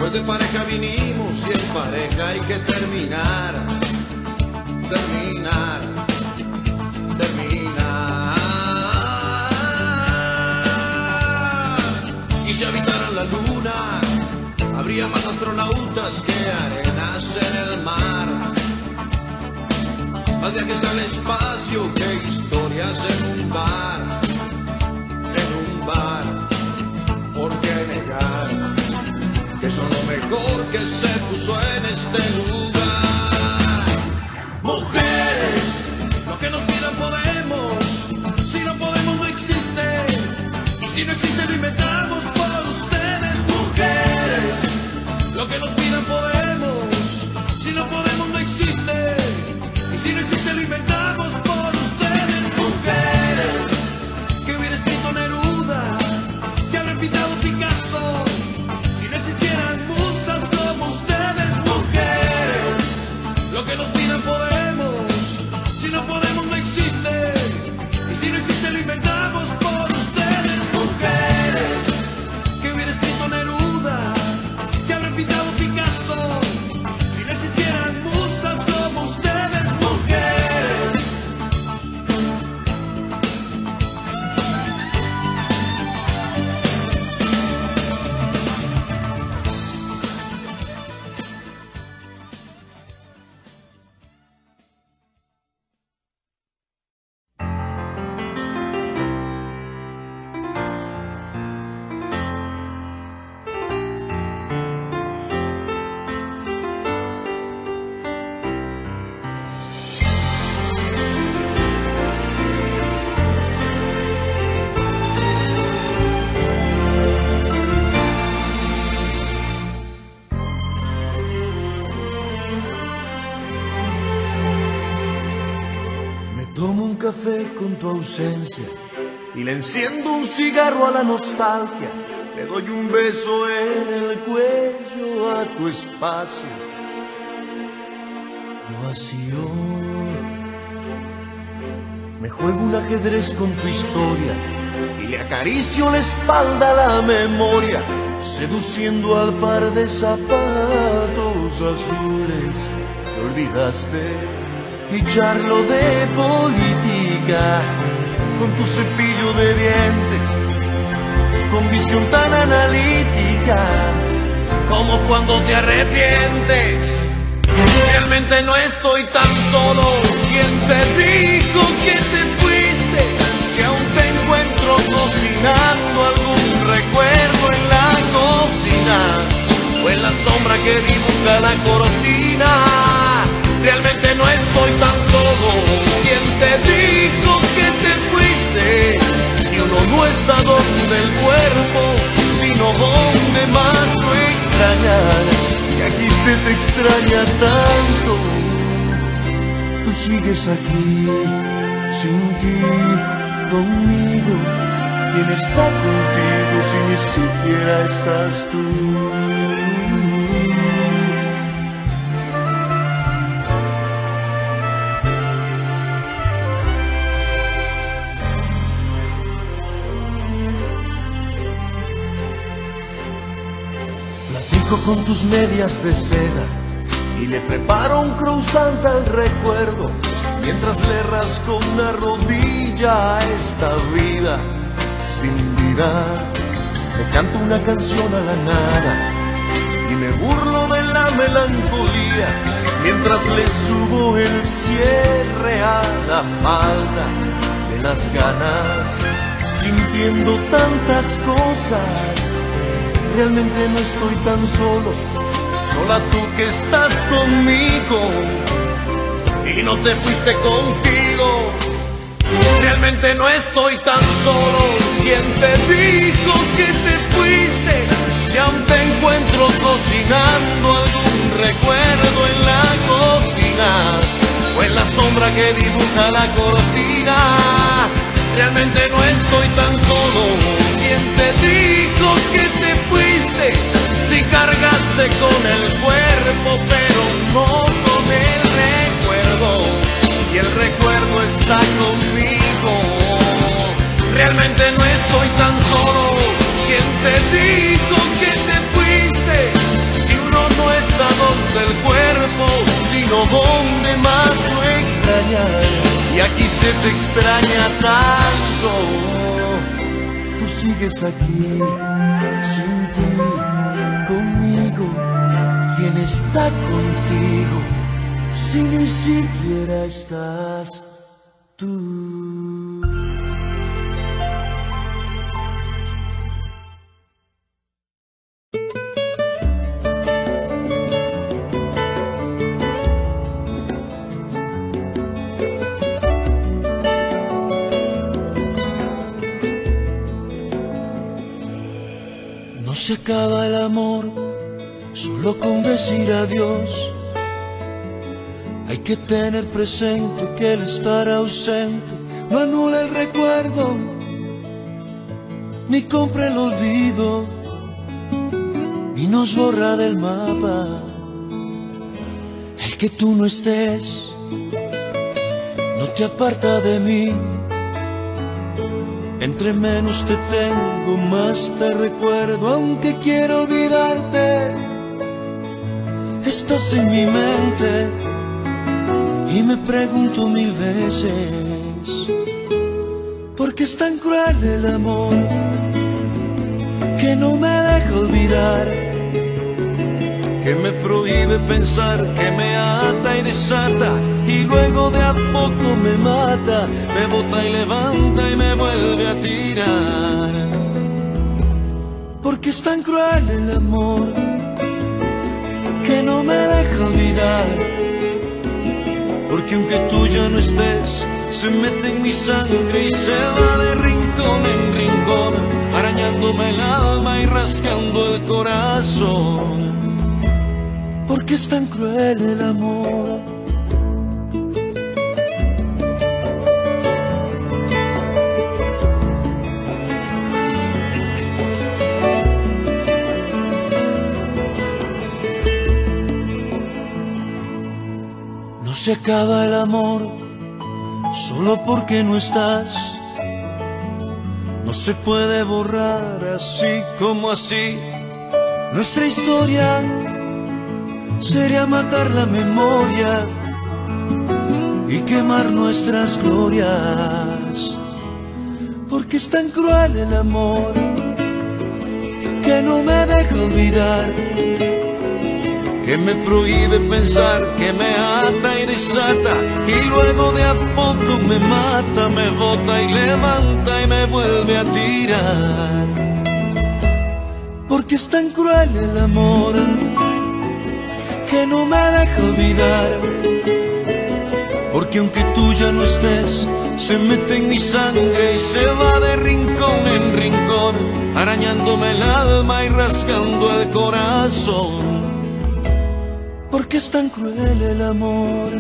Pues de pareja vinimos y en pareja hay que terminar, terminar, terminar. Y si habitaran la luna, habría más astronautas que arenas en el mar. Más viajes al espacio que historias en un bar, en un bar. ¿Por qué negar que son lo mejor que se puso en este lugar? Mujeres, lo que nos pidan podemos. Si no podemos no existe. Y si no existe lo inventamos por ustedes, mujeres. Lo que nos pidan podemos. Café con tu ausencia y le enciendo un cigarro a la nostalgia. Le doy un beso en el cuello a tu espacio. Vacío. Me juego un ajedrez con tu historia y le acaricio la espalda a la memoria, seduciendo al par de zapatos azules olvidaste y charlo de política con tu cepillo de dientes, con visión tan analítica como cuando te arrepientes. Realmente no estoy tan solo. ¿Quién te dijo que te fuiste? Si aún te encuentro cocinando algún recuerdo en la cocina o en la sombra que dibuja la cortina. Realmente no estoy tan solo. ¿Quién te dijo que te fuiste? Si uno no está donde el cuerpo, sino donde más lo extrañar y aquí se te extraña tanto. Tú sigues aquí, sin ti, conmigo. ¿Quién está contigo si ni siquiera estás tú? Con tus medias de seda y le preparo un croissant al recuerdo mientras le rasco una rodilla a esta vida sin vida. Le canto una canción a la nada y me burlo de la melancolía mientras le subo el cierre a la falda de las ganas, sintiendo tantas cosas realmente no estoy tan solo, sola tú que estás conmigo y no te fuiste contigo. Realmente no estoy tan solo, ¿quién te dijo que te fuiste? Si aún te encuentro cocinando algún recuerdo en la cocina o en la sombra que dibuja la cortina. Realmente no estoy tan solo, ¿quién te dijo que te fuiste? Si cargaste con el cuerpo, pero no con el recuerdo. Y el recuerdo está conmigo. Realmente no estoy tan solo. ¿Quién te dijo que te fuiste? Si uno no está donde el cuerpo, sino donde más lo extrañar. Y aquí se te extraña tanto. Tú sigues aquí, sin ti, conmigo. ¿Quién está contigo? Si ni siquiera estás tú. Se acaba el amor solo con decir adiós. Hay que tener presente que el estar ausente no anula el recuerdo, ni compra el olvido, ni nos borra del mapa. El que tú no estés no te aparta de mí. Entre menos te tengo, más te recuerdo, aunque quiero olvidarte. Estás en mi mente y me pregunto mil veces, ¿por qué es tan cruel el amor que no me deja olvidar? Que me prohíbe pensar, que me ata y desata y luego de a poco me mata, me bota y levanta y me vuelve a tirar. Porque es tan cruel el amor que no me deja olvidar. Porque aunque tú ya no estés, se mete en mi sangre y se va de rincón en rincón, arañándome el alma y rascando el corazón. Porque es tan cruel el amor. se acaba el amor solo porque no estás. No se puede borrar así como así. Nuestra historia sería matar la memoria y quemar nuestras glorias. Porque es tan cruel el amor que no me deja olvidar que me prohíbe pensar, que me ata y desata, y luego de a poco me mata, me bota y levanta y me vuelve a tirar. Porque es tan cruel el amor que no me deja olvidar. Porque aunque tú ya no estés, se mete en mi sangre y se va de rincón en rincón, arañándome el alma y rasgando el corazón porque es tan cruel el amor.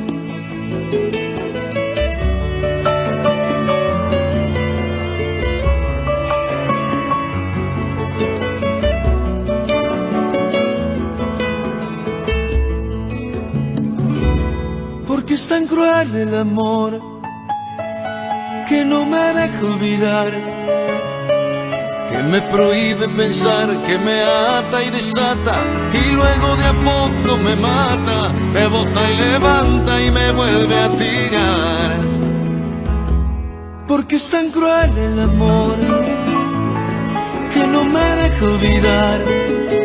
Es tan cruel el amor que no me deja olvidar que me prohíbe pensar, que me ata y desata, y luego de a poco me mata, me bota y levanta y me vuelve a tirar. Porque es tan cruel el amor que no me deja olvidar.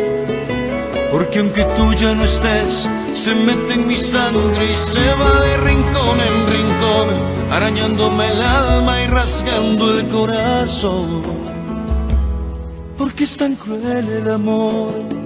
Porque aunque tú ya no estés, se mete en mi sangre y se va de rincón en rincón, arañándome el alma y rasgando el corazón porque es tan cruel el amor.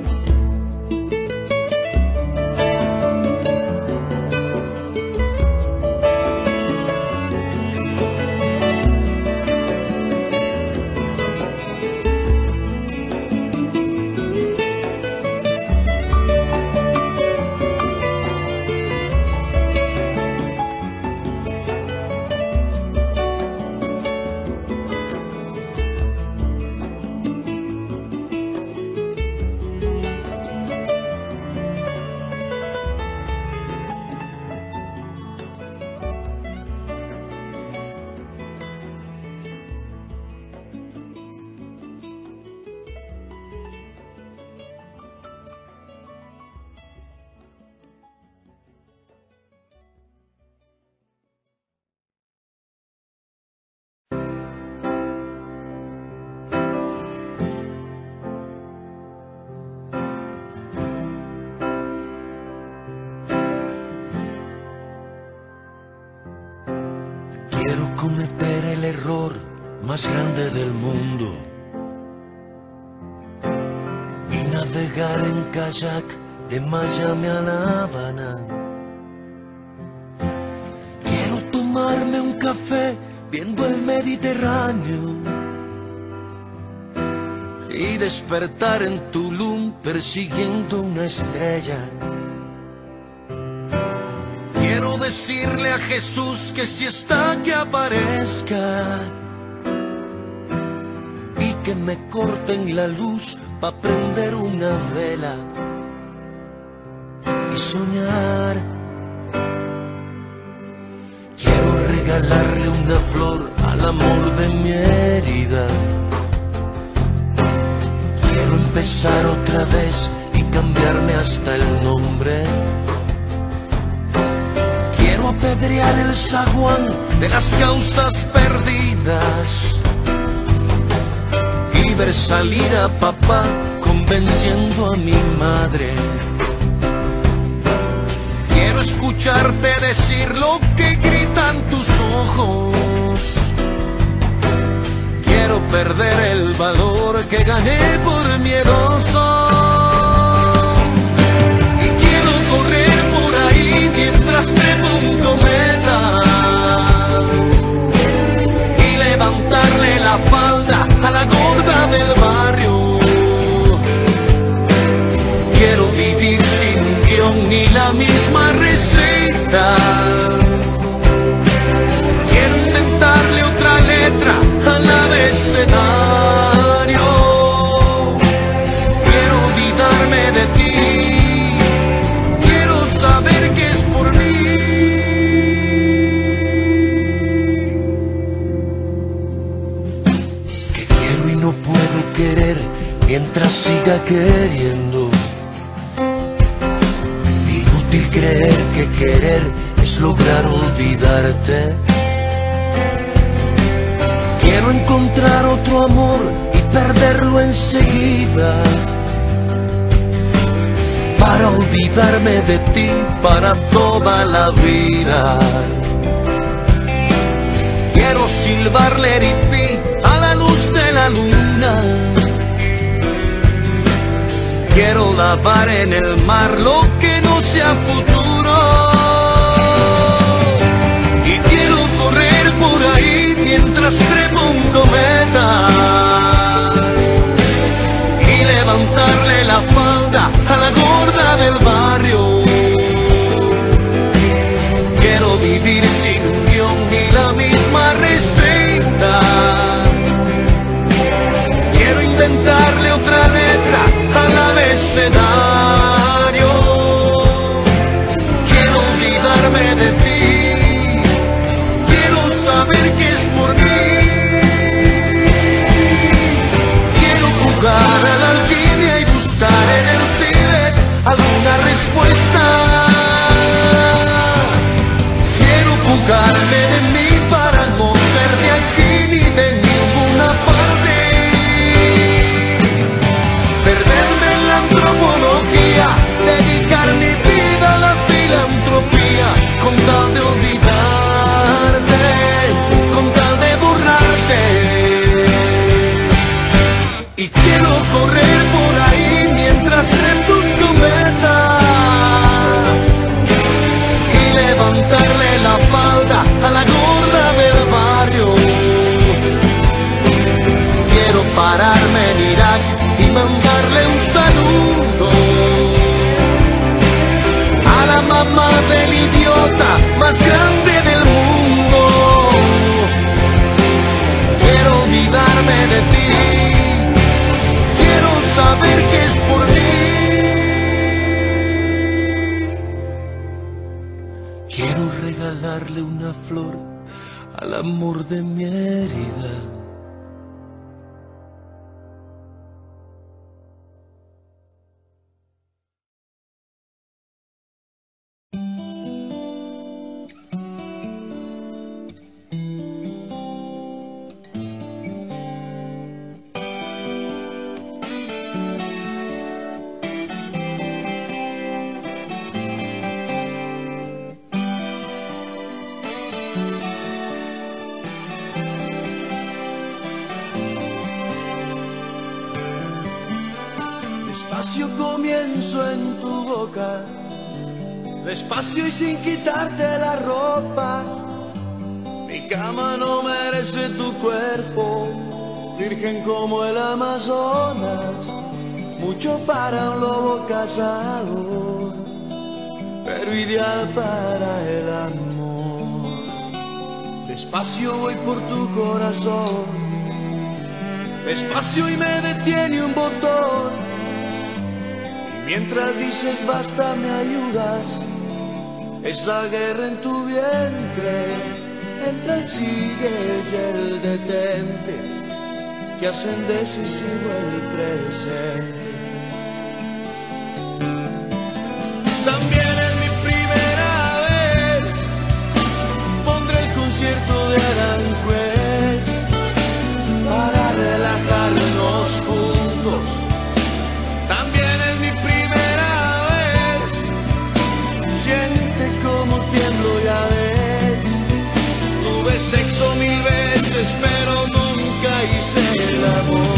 De Miami a La Habana. Quiero tomarme un café viendo el Mediterráneo y despertar en Tulum persiguiendo una estrella. Quiero decirle a Jesús que si está que aparezca y que me corten la luz para prender una vela soñar. Quiero regalarle una flor al amor de mi herida. Quiero empezar otra vez y cambiarme hasta el nombre. Quiero apedrear el zaguán de las causas perdidas y ver salir a papá convenciendo a mi madre. Escucharte decir lo que gritan tus ojos. Quiero perder el valor que gané por miedoso. Y quiero correr por ahí mientras trepo un cometa. Y levantarle la falda a la gorda del barrio. Quiero vivir sin guion ni la misma Quiero intentarle otra letra al abecedario. Quiero olvidarme de ti. Quiero saber que es por mí. Que quiero y no puedo querer mientras siga queriendo creer que querer es lograr olvidarte. Quiero encontrar otro amor y perderlo enseguida. Para olvidarme de ti para toda la vida. Quiero silbarle ripí a la luz de la luna. Quiero lavar en el mar lo que no sea futuro. Y quiero correr por ahí mientras trepo un cometa. Y levantarle la falda a la gorda del barrio. Quiero vivir Quiero saber que es por mí. Quiero regalarle una flor al amor de mi pero ideal para el amor. Despacio voy por tu corazón, despacio y me detiene un botón. Mientras dices basta me ayudas, esa guerra en tu vientre, entre el sigue y el detente, que hacen decisivo el presente. Amor.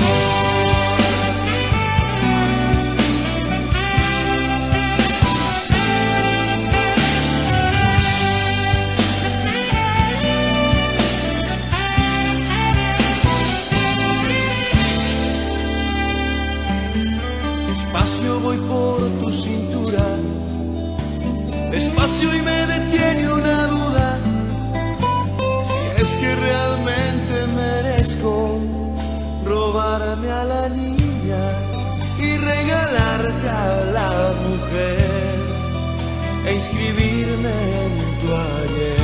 mujer e inscribirme en tu ayer.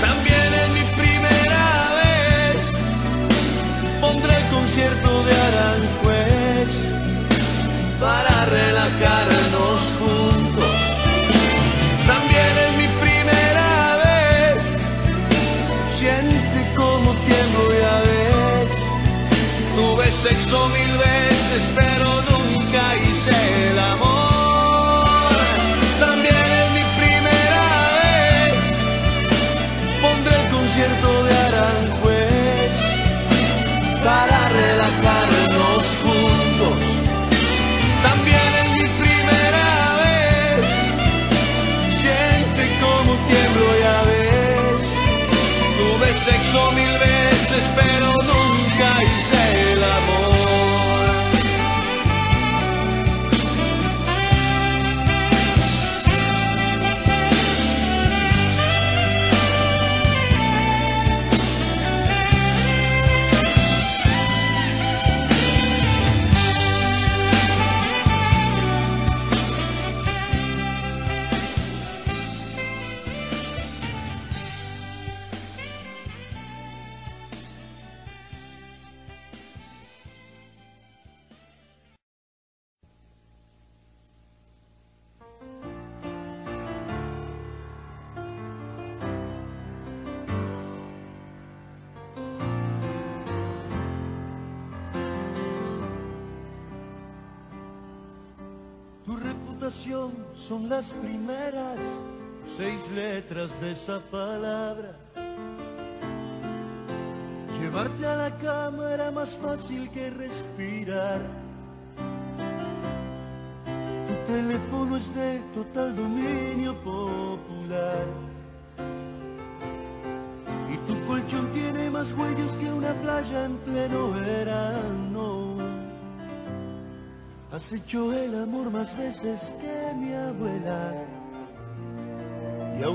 También en mi primera vez pondré el concierto de Aranjuez para relajarnos juntos. También en mi primera vez siente como tiemblo ya ves, tuve sexo mil pero nunca hice el amor. También en mi primera vez pondré el concierto de Aranjuez para relajarnos juntos. También en mi primera vez siente como tiemblo ya ves. Tuve sexo mil veces, pero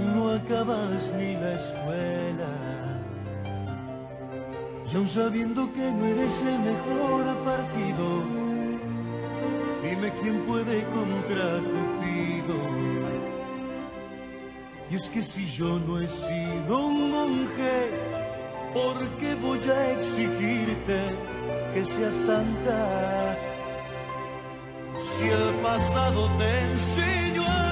no acabas ni la escuela. Y aún sabiendo que no eres el mejor partido, dime quién puede contra Cupido. Y es que si yo no he sido un monje, ¿por qué voy a exigirte que seas santa? Si el pasado te enseñó a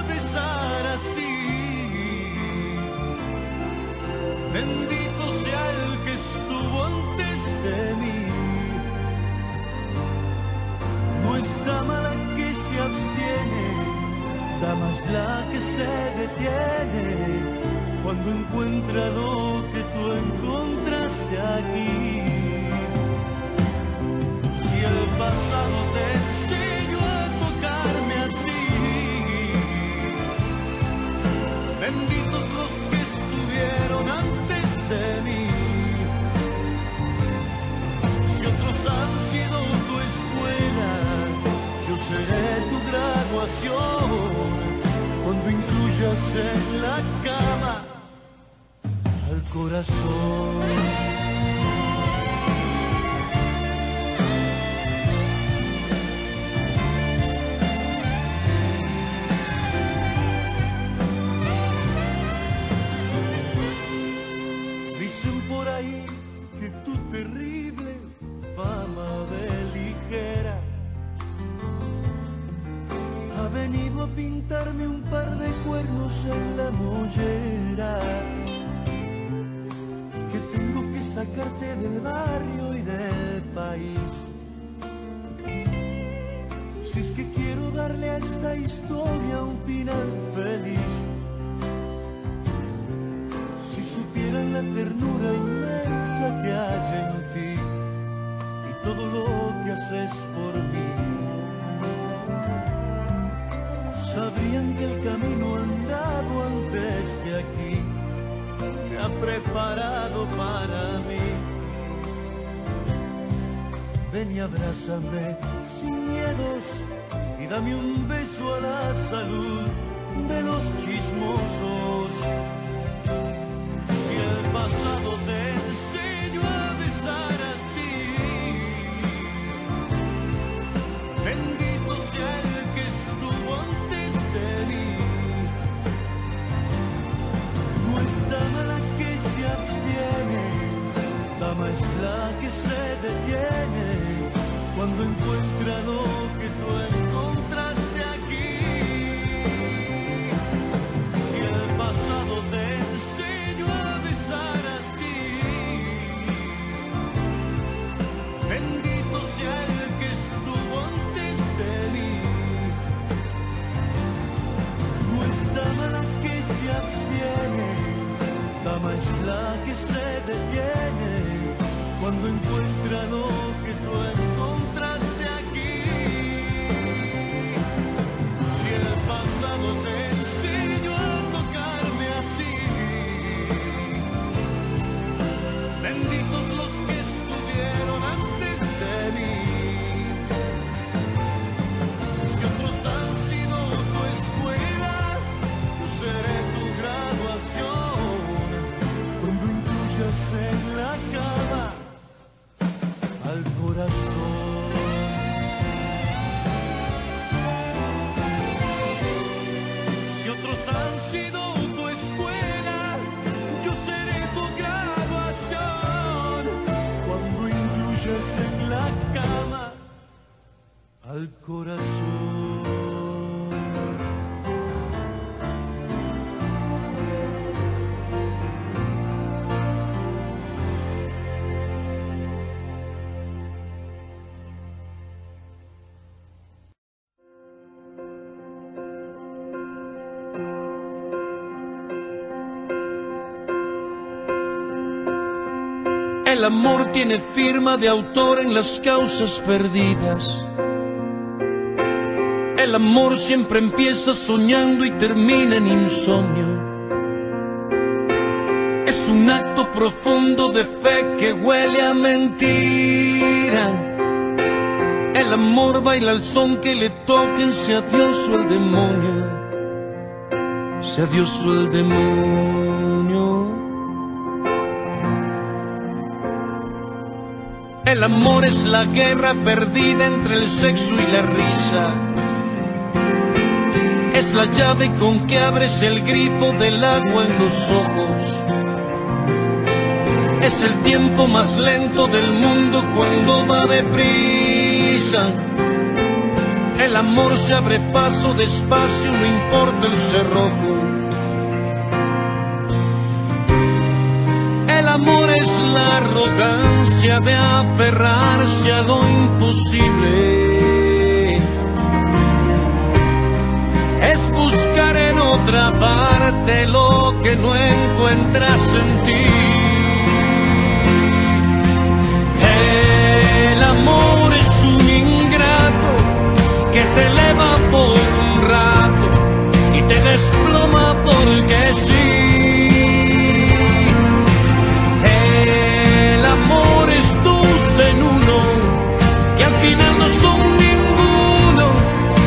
dama es la que se detiene cuando encuentra lo que tú encontraste aquí. Si el pasado te enseñó a tocarme así, benditos los que estuvieron antes de mí. Si otros han sido tu escuela, yo seré tu graduación incluyas en la cama al corazón. Dicen por ahí que tu terrible fama de ligera en la mollera. Que tengo que sacarte del barrio y del país. Si es que quiero darle a esta historia un final feliz. Abrázame sin miedos y dame un beso a la salud de los chismosos. El amor tiene firma de autor en las causas perdidas. El amor siempre empieza soñando y termina en insomnio. Es un acto profundo de fe que huele a mentira. El amor baila al son que le toquen, sea Dios o el demonio. Sea Dios o el demonio. El amor es la guerra perdida entre el sexo y la risa. Es la llave con que abres el grifo del agua en los ojos. Es el tiempo más lento del mundo cuando va deprisa. El amor se abre paso despacio, no importa el cerrojo. El amor es la arrogancia de aferrarse a lo imposible. Es buscar en otra parte lo que no encuentras en ti. El amor es un ingrato que te eleva por un rato y te desploma porque sí. Que al final no son ninguno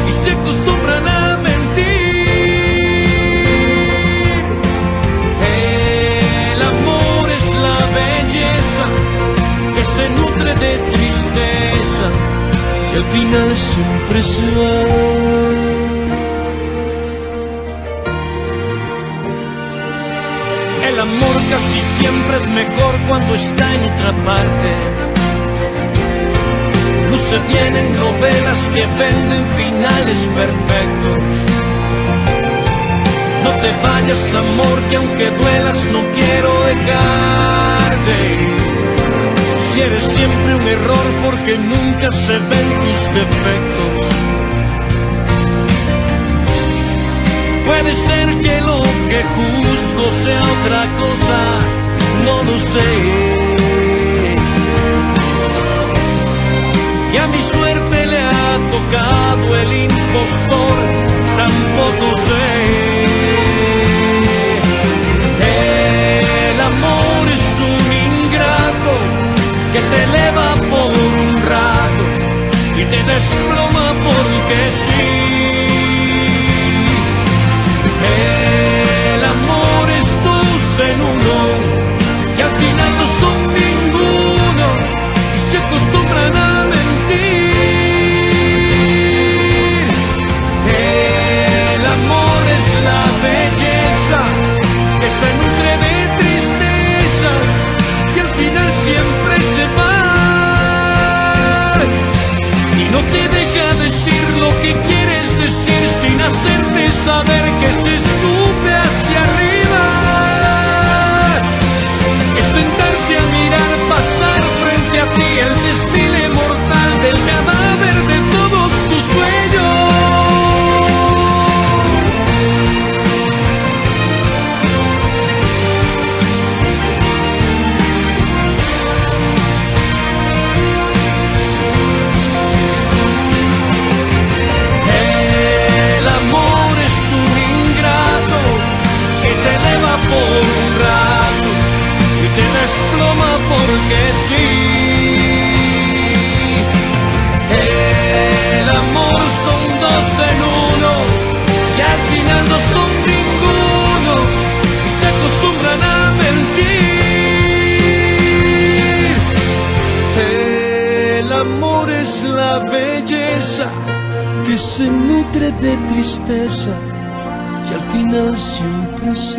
y se acostumbran a mentir. El amor es la belleza que se nutre de tristeza y al final siempre se va. El amor casi siempre es mejor cuando está en otra parte. Luce bien en novelas que venden finales perfectos. No te vayas, amor, que aunque duelas no quiero dejarte. Si eres siempre un error porque nunca se ven tus defectos. Puede ser que lo que juzgo sea otra cosa, no lo sé. Porque sí. El amor son dos en uno y al final no son ninguno y se acostumbran a mentir. El amor es la belleza que se nutre de tristeza y al final siempre se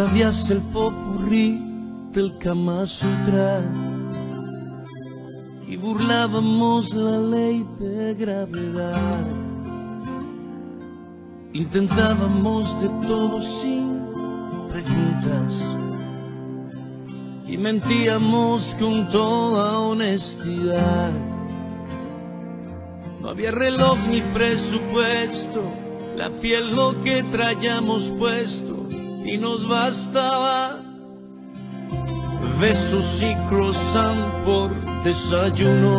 sabías el popurrí del Kama Sutra y burlábamos la ley de gravedad. Intentábamos de todo sin preguntas y mentíamos con toda honestidad. No había reloj ni presupuesto, la piel lo que traíamos puesto y nos bastaba besos y croissant por desayuno,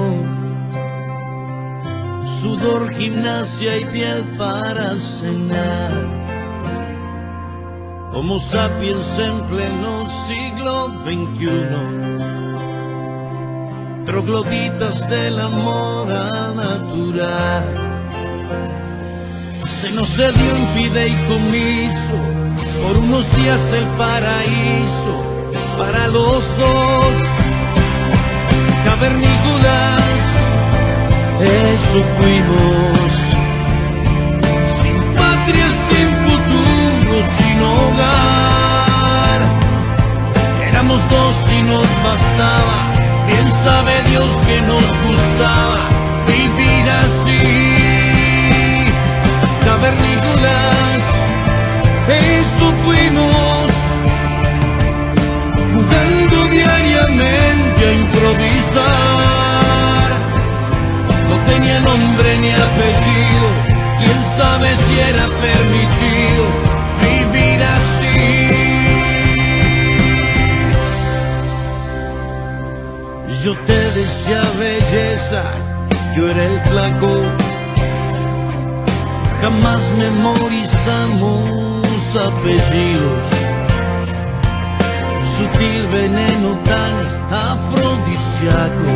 sudor, gimnasia y piel para cenar. Homo sapiens en pleno siglo XXI, troglobitas del amor natural. Se nos dio un fideicomiso por unos días el paraíso para los dos. Cavernícolas, eso fuimos. Sin patria, sin futuro, sin hogar. Éramos dos y nos bastaba. Bien sabe Dios que nos gustaba permitido vivir así. Yo te decía belleza, yo era el flaco, jamás memorizamos apellidos. Sutil veneno tan afrodisíaco.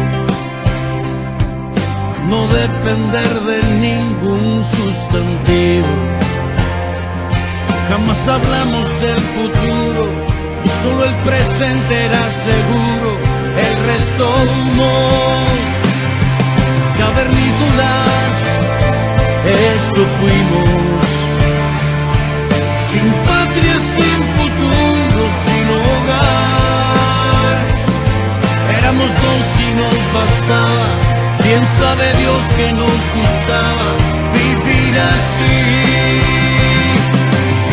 No depender de ningún sustantivo. Jamás hablamos del futuro, solo el presente era seguro, el resto humo. Cavernícolas, eso fuimos sin patria, sin futuro, sin hogar. Éramos dos y nos bastaba, bien sabe Dios que nos gustaba vivir así.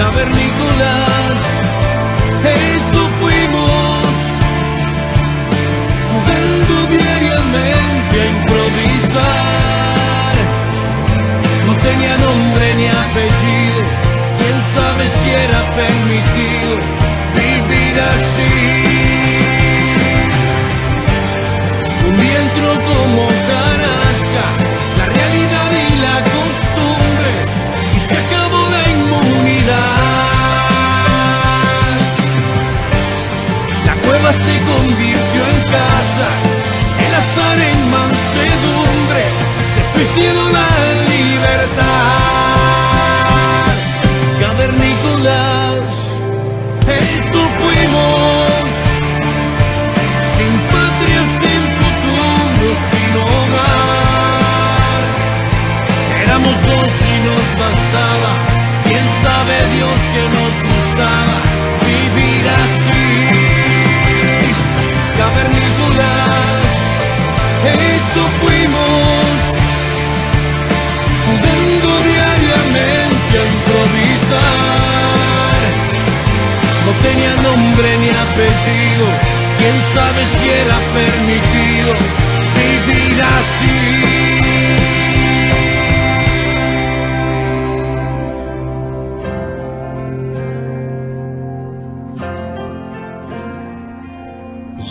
Cavernícolas, eso fuimos, jugando diariamente a improvisar. No tenía nombre ni apellido quién sabe si era permitido vivir así. Un viento como Tarasca, se convirtió en casa, el azar en mansedumbre, se suicidó la libertad. Cavernícolas, esto fuimos, sin patria, sin futuro, sin hogar. Éramos dos y nos bastaba, quién sabe Dios que nos tenía nombre ni apellido, quién sabe si era permitido vivir así.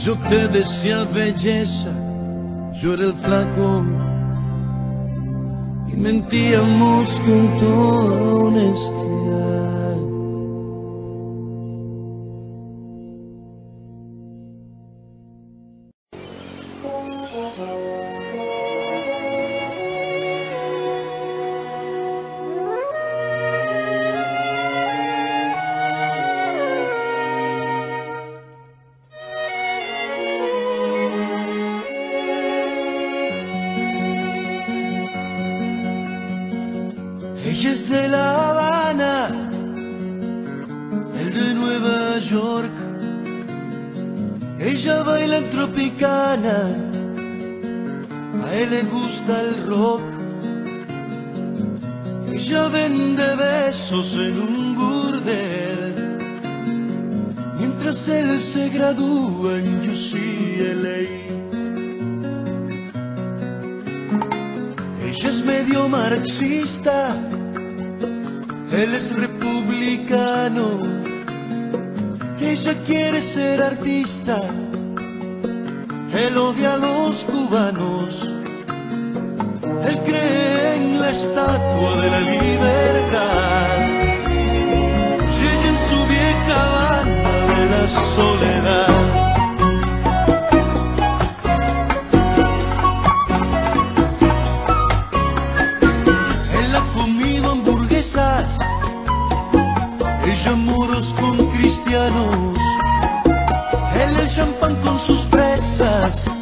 Yo te decía belleza, yo era el flaco y mentíamos con toda honestidad. el rock. Ella vende besos en un burdel. Mientras él se gradúa en UCLA. Ella es medio marxista. Él es republicano. Ella quiere ser artista. Él odia a los cubanos estatua de la libertad. Y en su vieja banda de la soledad. Él ha comido hamburguesas. ella moros con cristianos, él el champán con sus presas.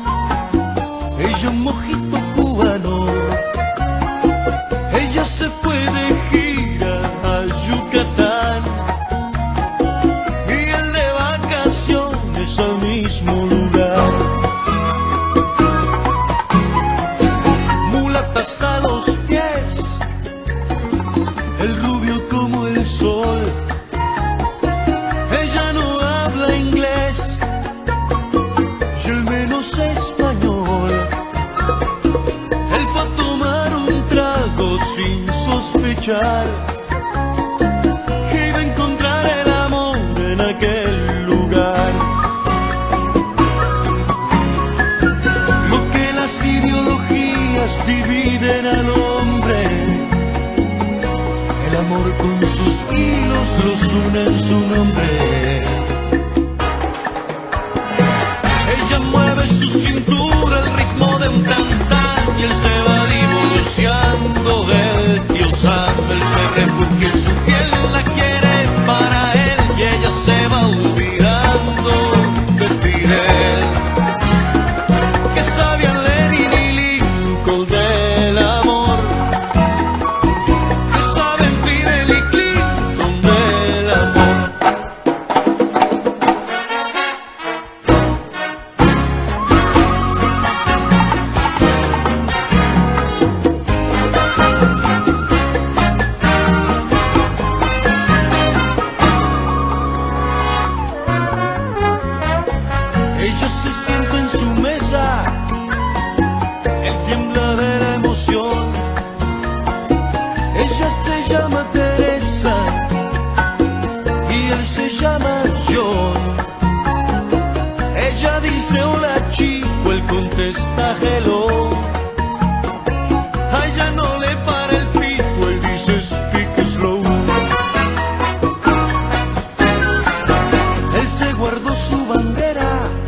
Sua bandera.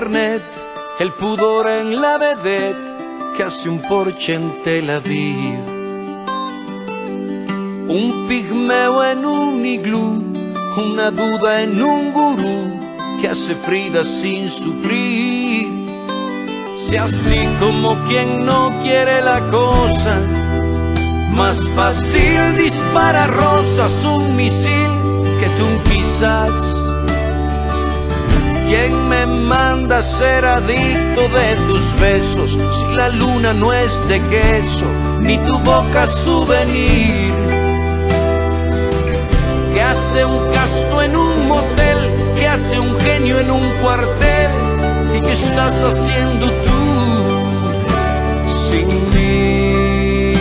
El pudor en la vedette que hace un porche en Tel Aviv. Un pigmeo en un iglú, una duda en un gurú que hace Frida sin sufrir. Si así como quien no quiere la cosa, más fácil dispara rosas un misil que tú quizás. ¿Quién me manda ser adicto de tus besos si la luna no es de queso ni tu boca souvenir? ¿Qué hace un casto en un motel? ¿Qué hace un genio en un cuartel? ¿Y qué estás haciendo tú sin mí?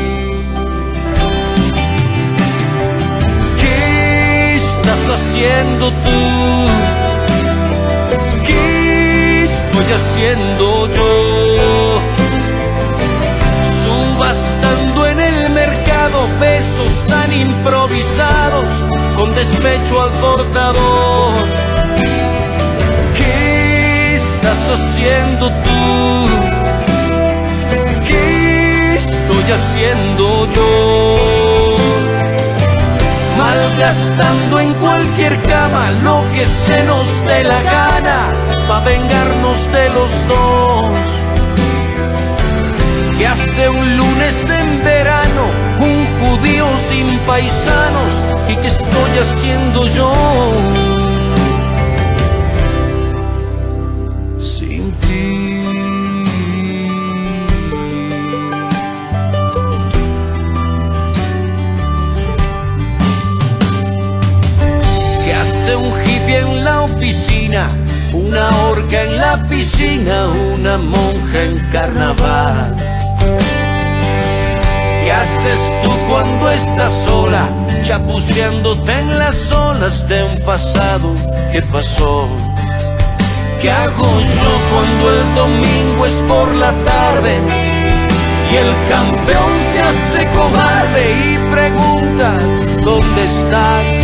¿Qué estás haciendo tú? ¿Qué estoy haciendo yo? Subastando en el mercado besos tan improvisados con despecho al portador. ¿Qué estás haciendo tú? ¿Qué estoy haciendo yo? Malgastando en cualquier cama lo que se nos dé la gana, pa' vengarnos de los dos. Que hace un lunes en verano, un judío sin paisanos, y qué estoy haciendo yo. Una orca en la piscina, una monja en carnaval. ¿Qué haces tú cuando estás sola, chapuceándote en las olas de un pasado que pasó? ¿Qué hago yo cuando el domingo es por la tarde y el campeón se hace cobarde y pregunta dónde estás?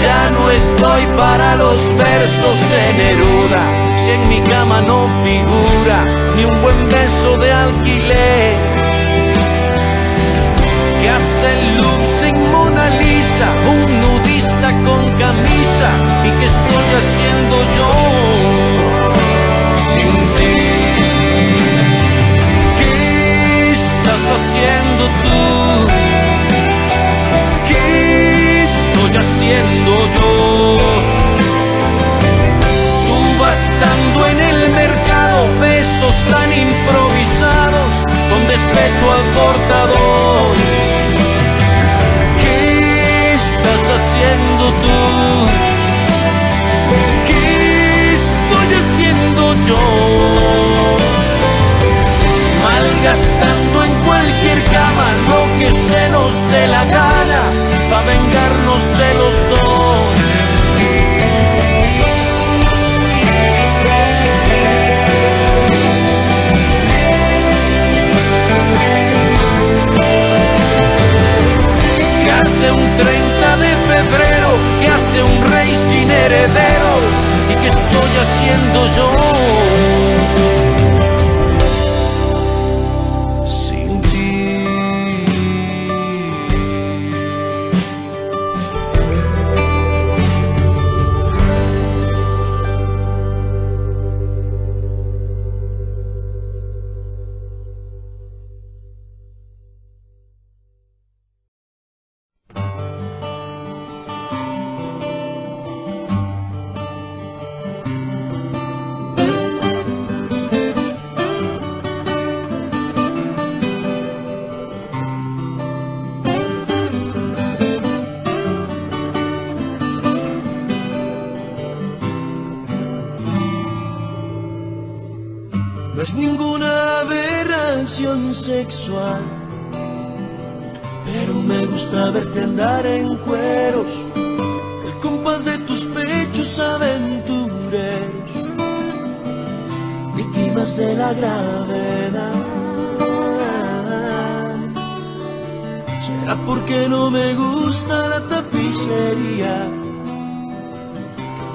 Ya no estoy para los versos de Neruda, si en mi cama no figura ni un buen beso de alquiler. ¿Qué hace look sin Mona Lisa? Un nudista con camisa. ¿Y qué estoy haciendo yo sin ti? ¿Qué estás haciendo tú? Estoy haciendo yo? Subastando en el mercado besos tan improvisados con despecho al portador. ¿Qué estás haciendo tú? ¿Qué estoy haciendo yo? malgastando en cualquier cama se nos la gana, para vengarnos de los dos. Que hace un 30 de febrero, que hace un rey sin heredero, y que estoy haciendo yo.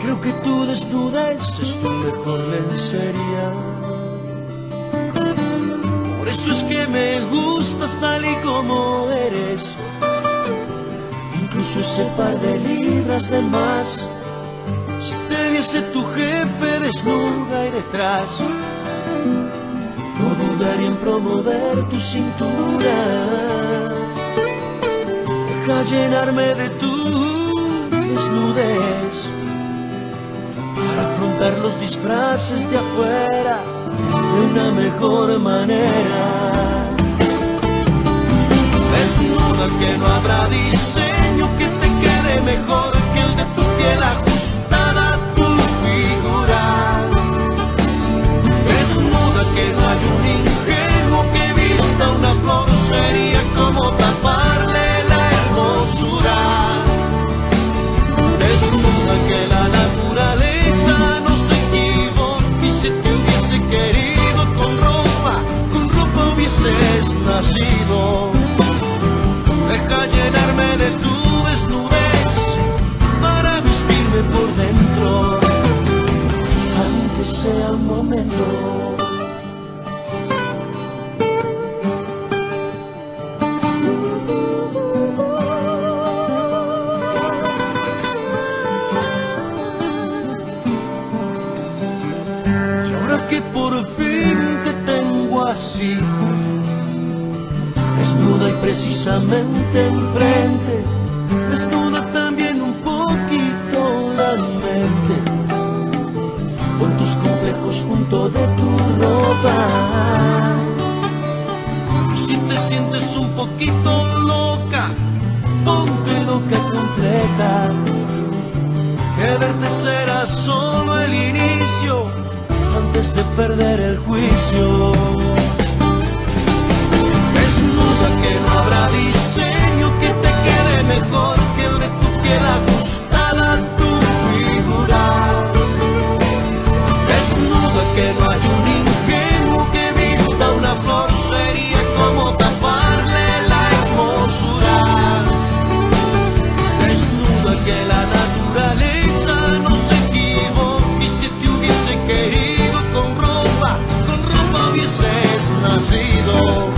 Creo que tu desnudez es tu mejor lencería. Por eso es que me gustas tal y como eres. Incluso ese par de libras de más. Si te viese tu jefe desnuda y detrás, no dudaría en promover tu cintura. Deja llenarme de tu desnudez para afrontar los disfraces de afuera de una mejor manera. Desnuda que no habrá diseño que te quede mejor que el de tu piel ajustada a tu figura. Desnuda que no hay un ingenuo que vista una flor sería hubieses nacido. Deja llenarme de tu desnudez para vestirme por dentro, aunque sea un momento. Precisamente enfrente, desnuda también un poquito la mente, con tus complejos junto de tu ropa. Y si te sientes un poquito loca, ponte loca completa que verte será solo el inicio antes de perder el juicio. mejor que el de tu piel ajustada a tu figura. Desnudo que no hay un ingenuo que vista una flor sería como taparle la hermosura. Desnudo que la naturaleza no se equivoca y si te hubiese querido con ropa, con ropa hubieses nacido.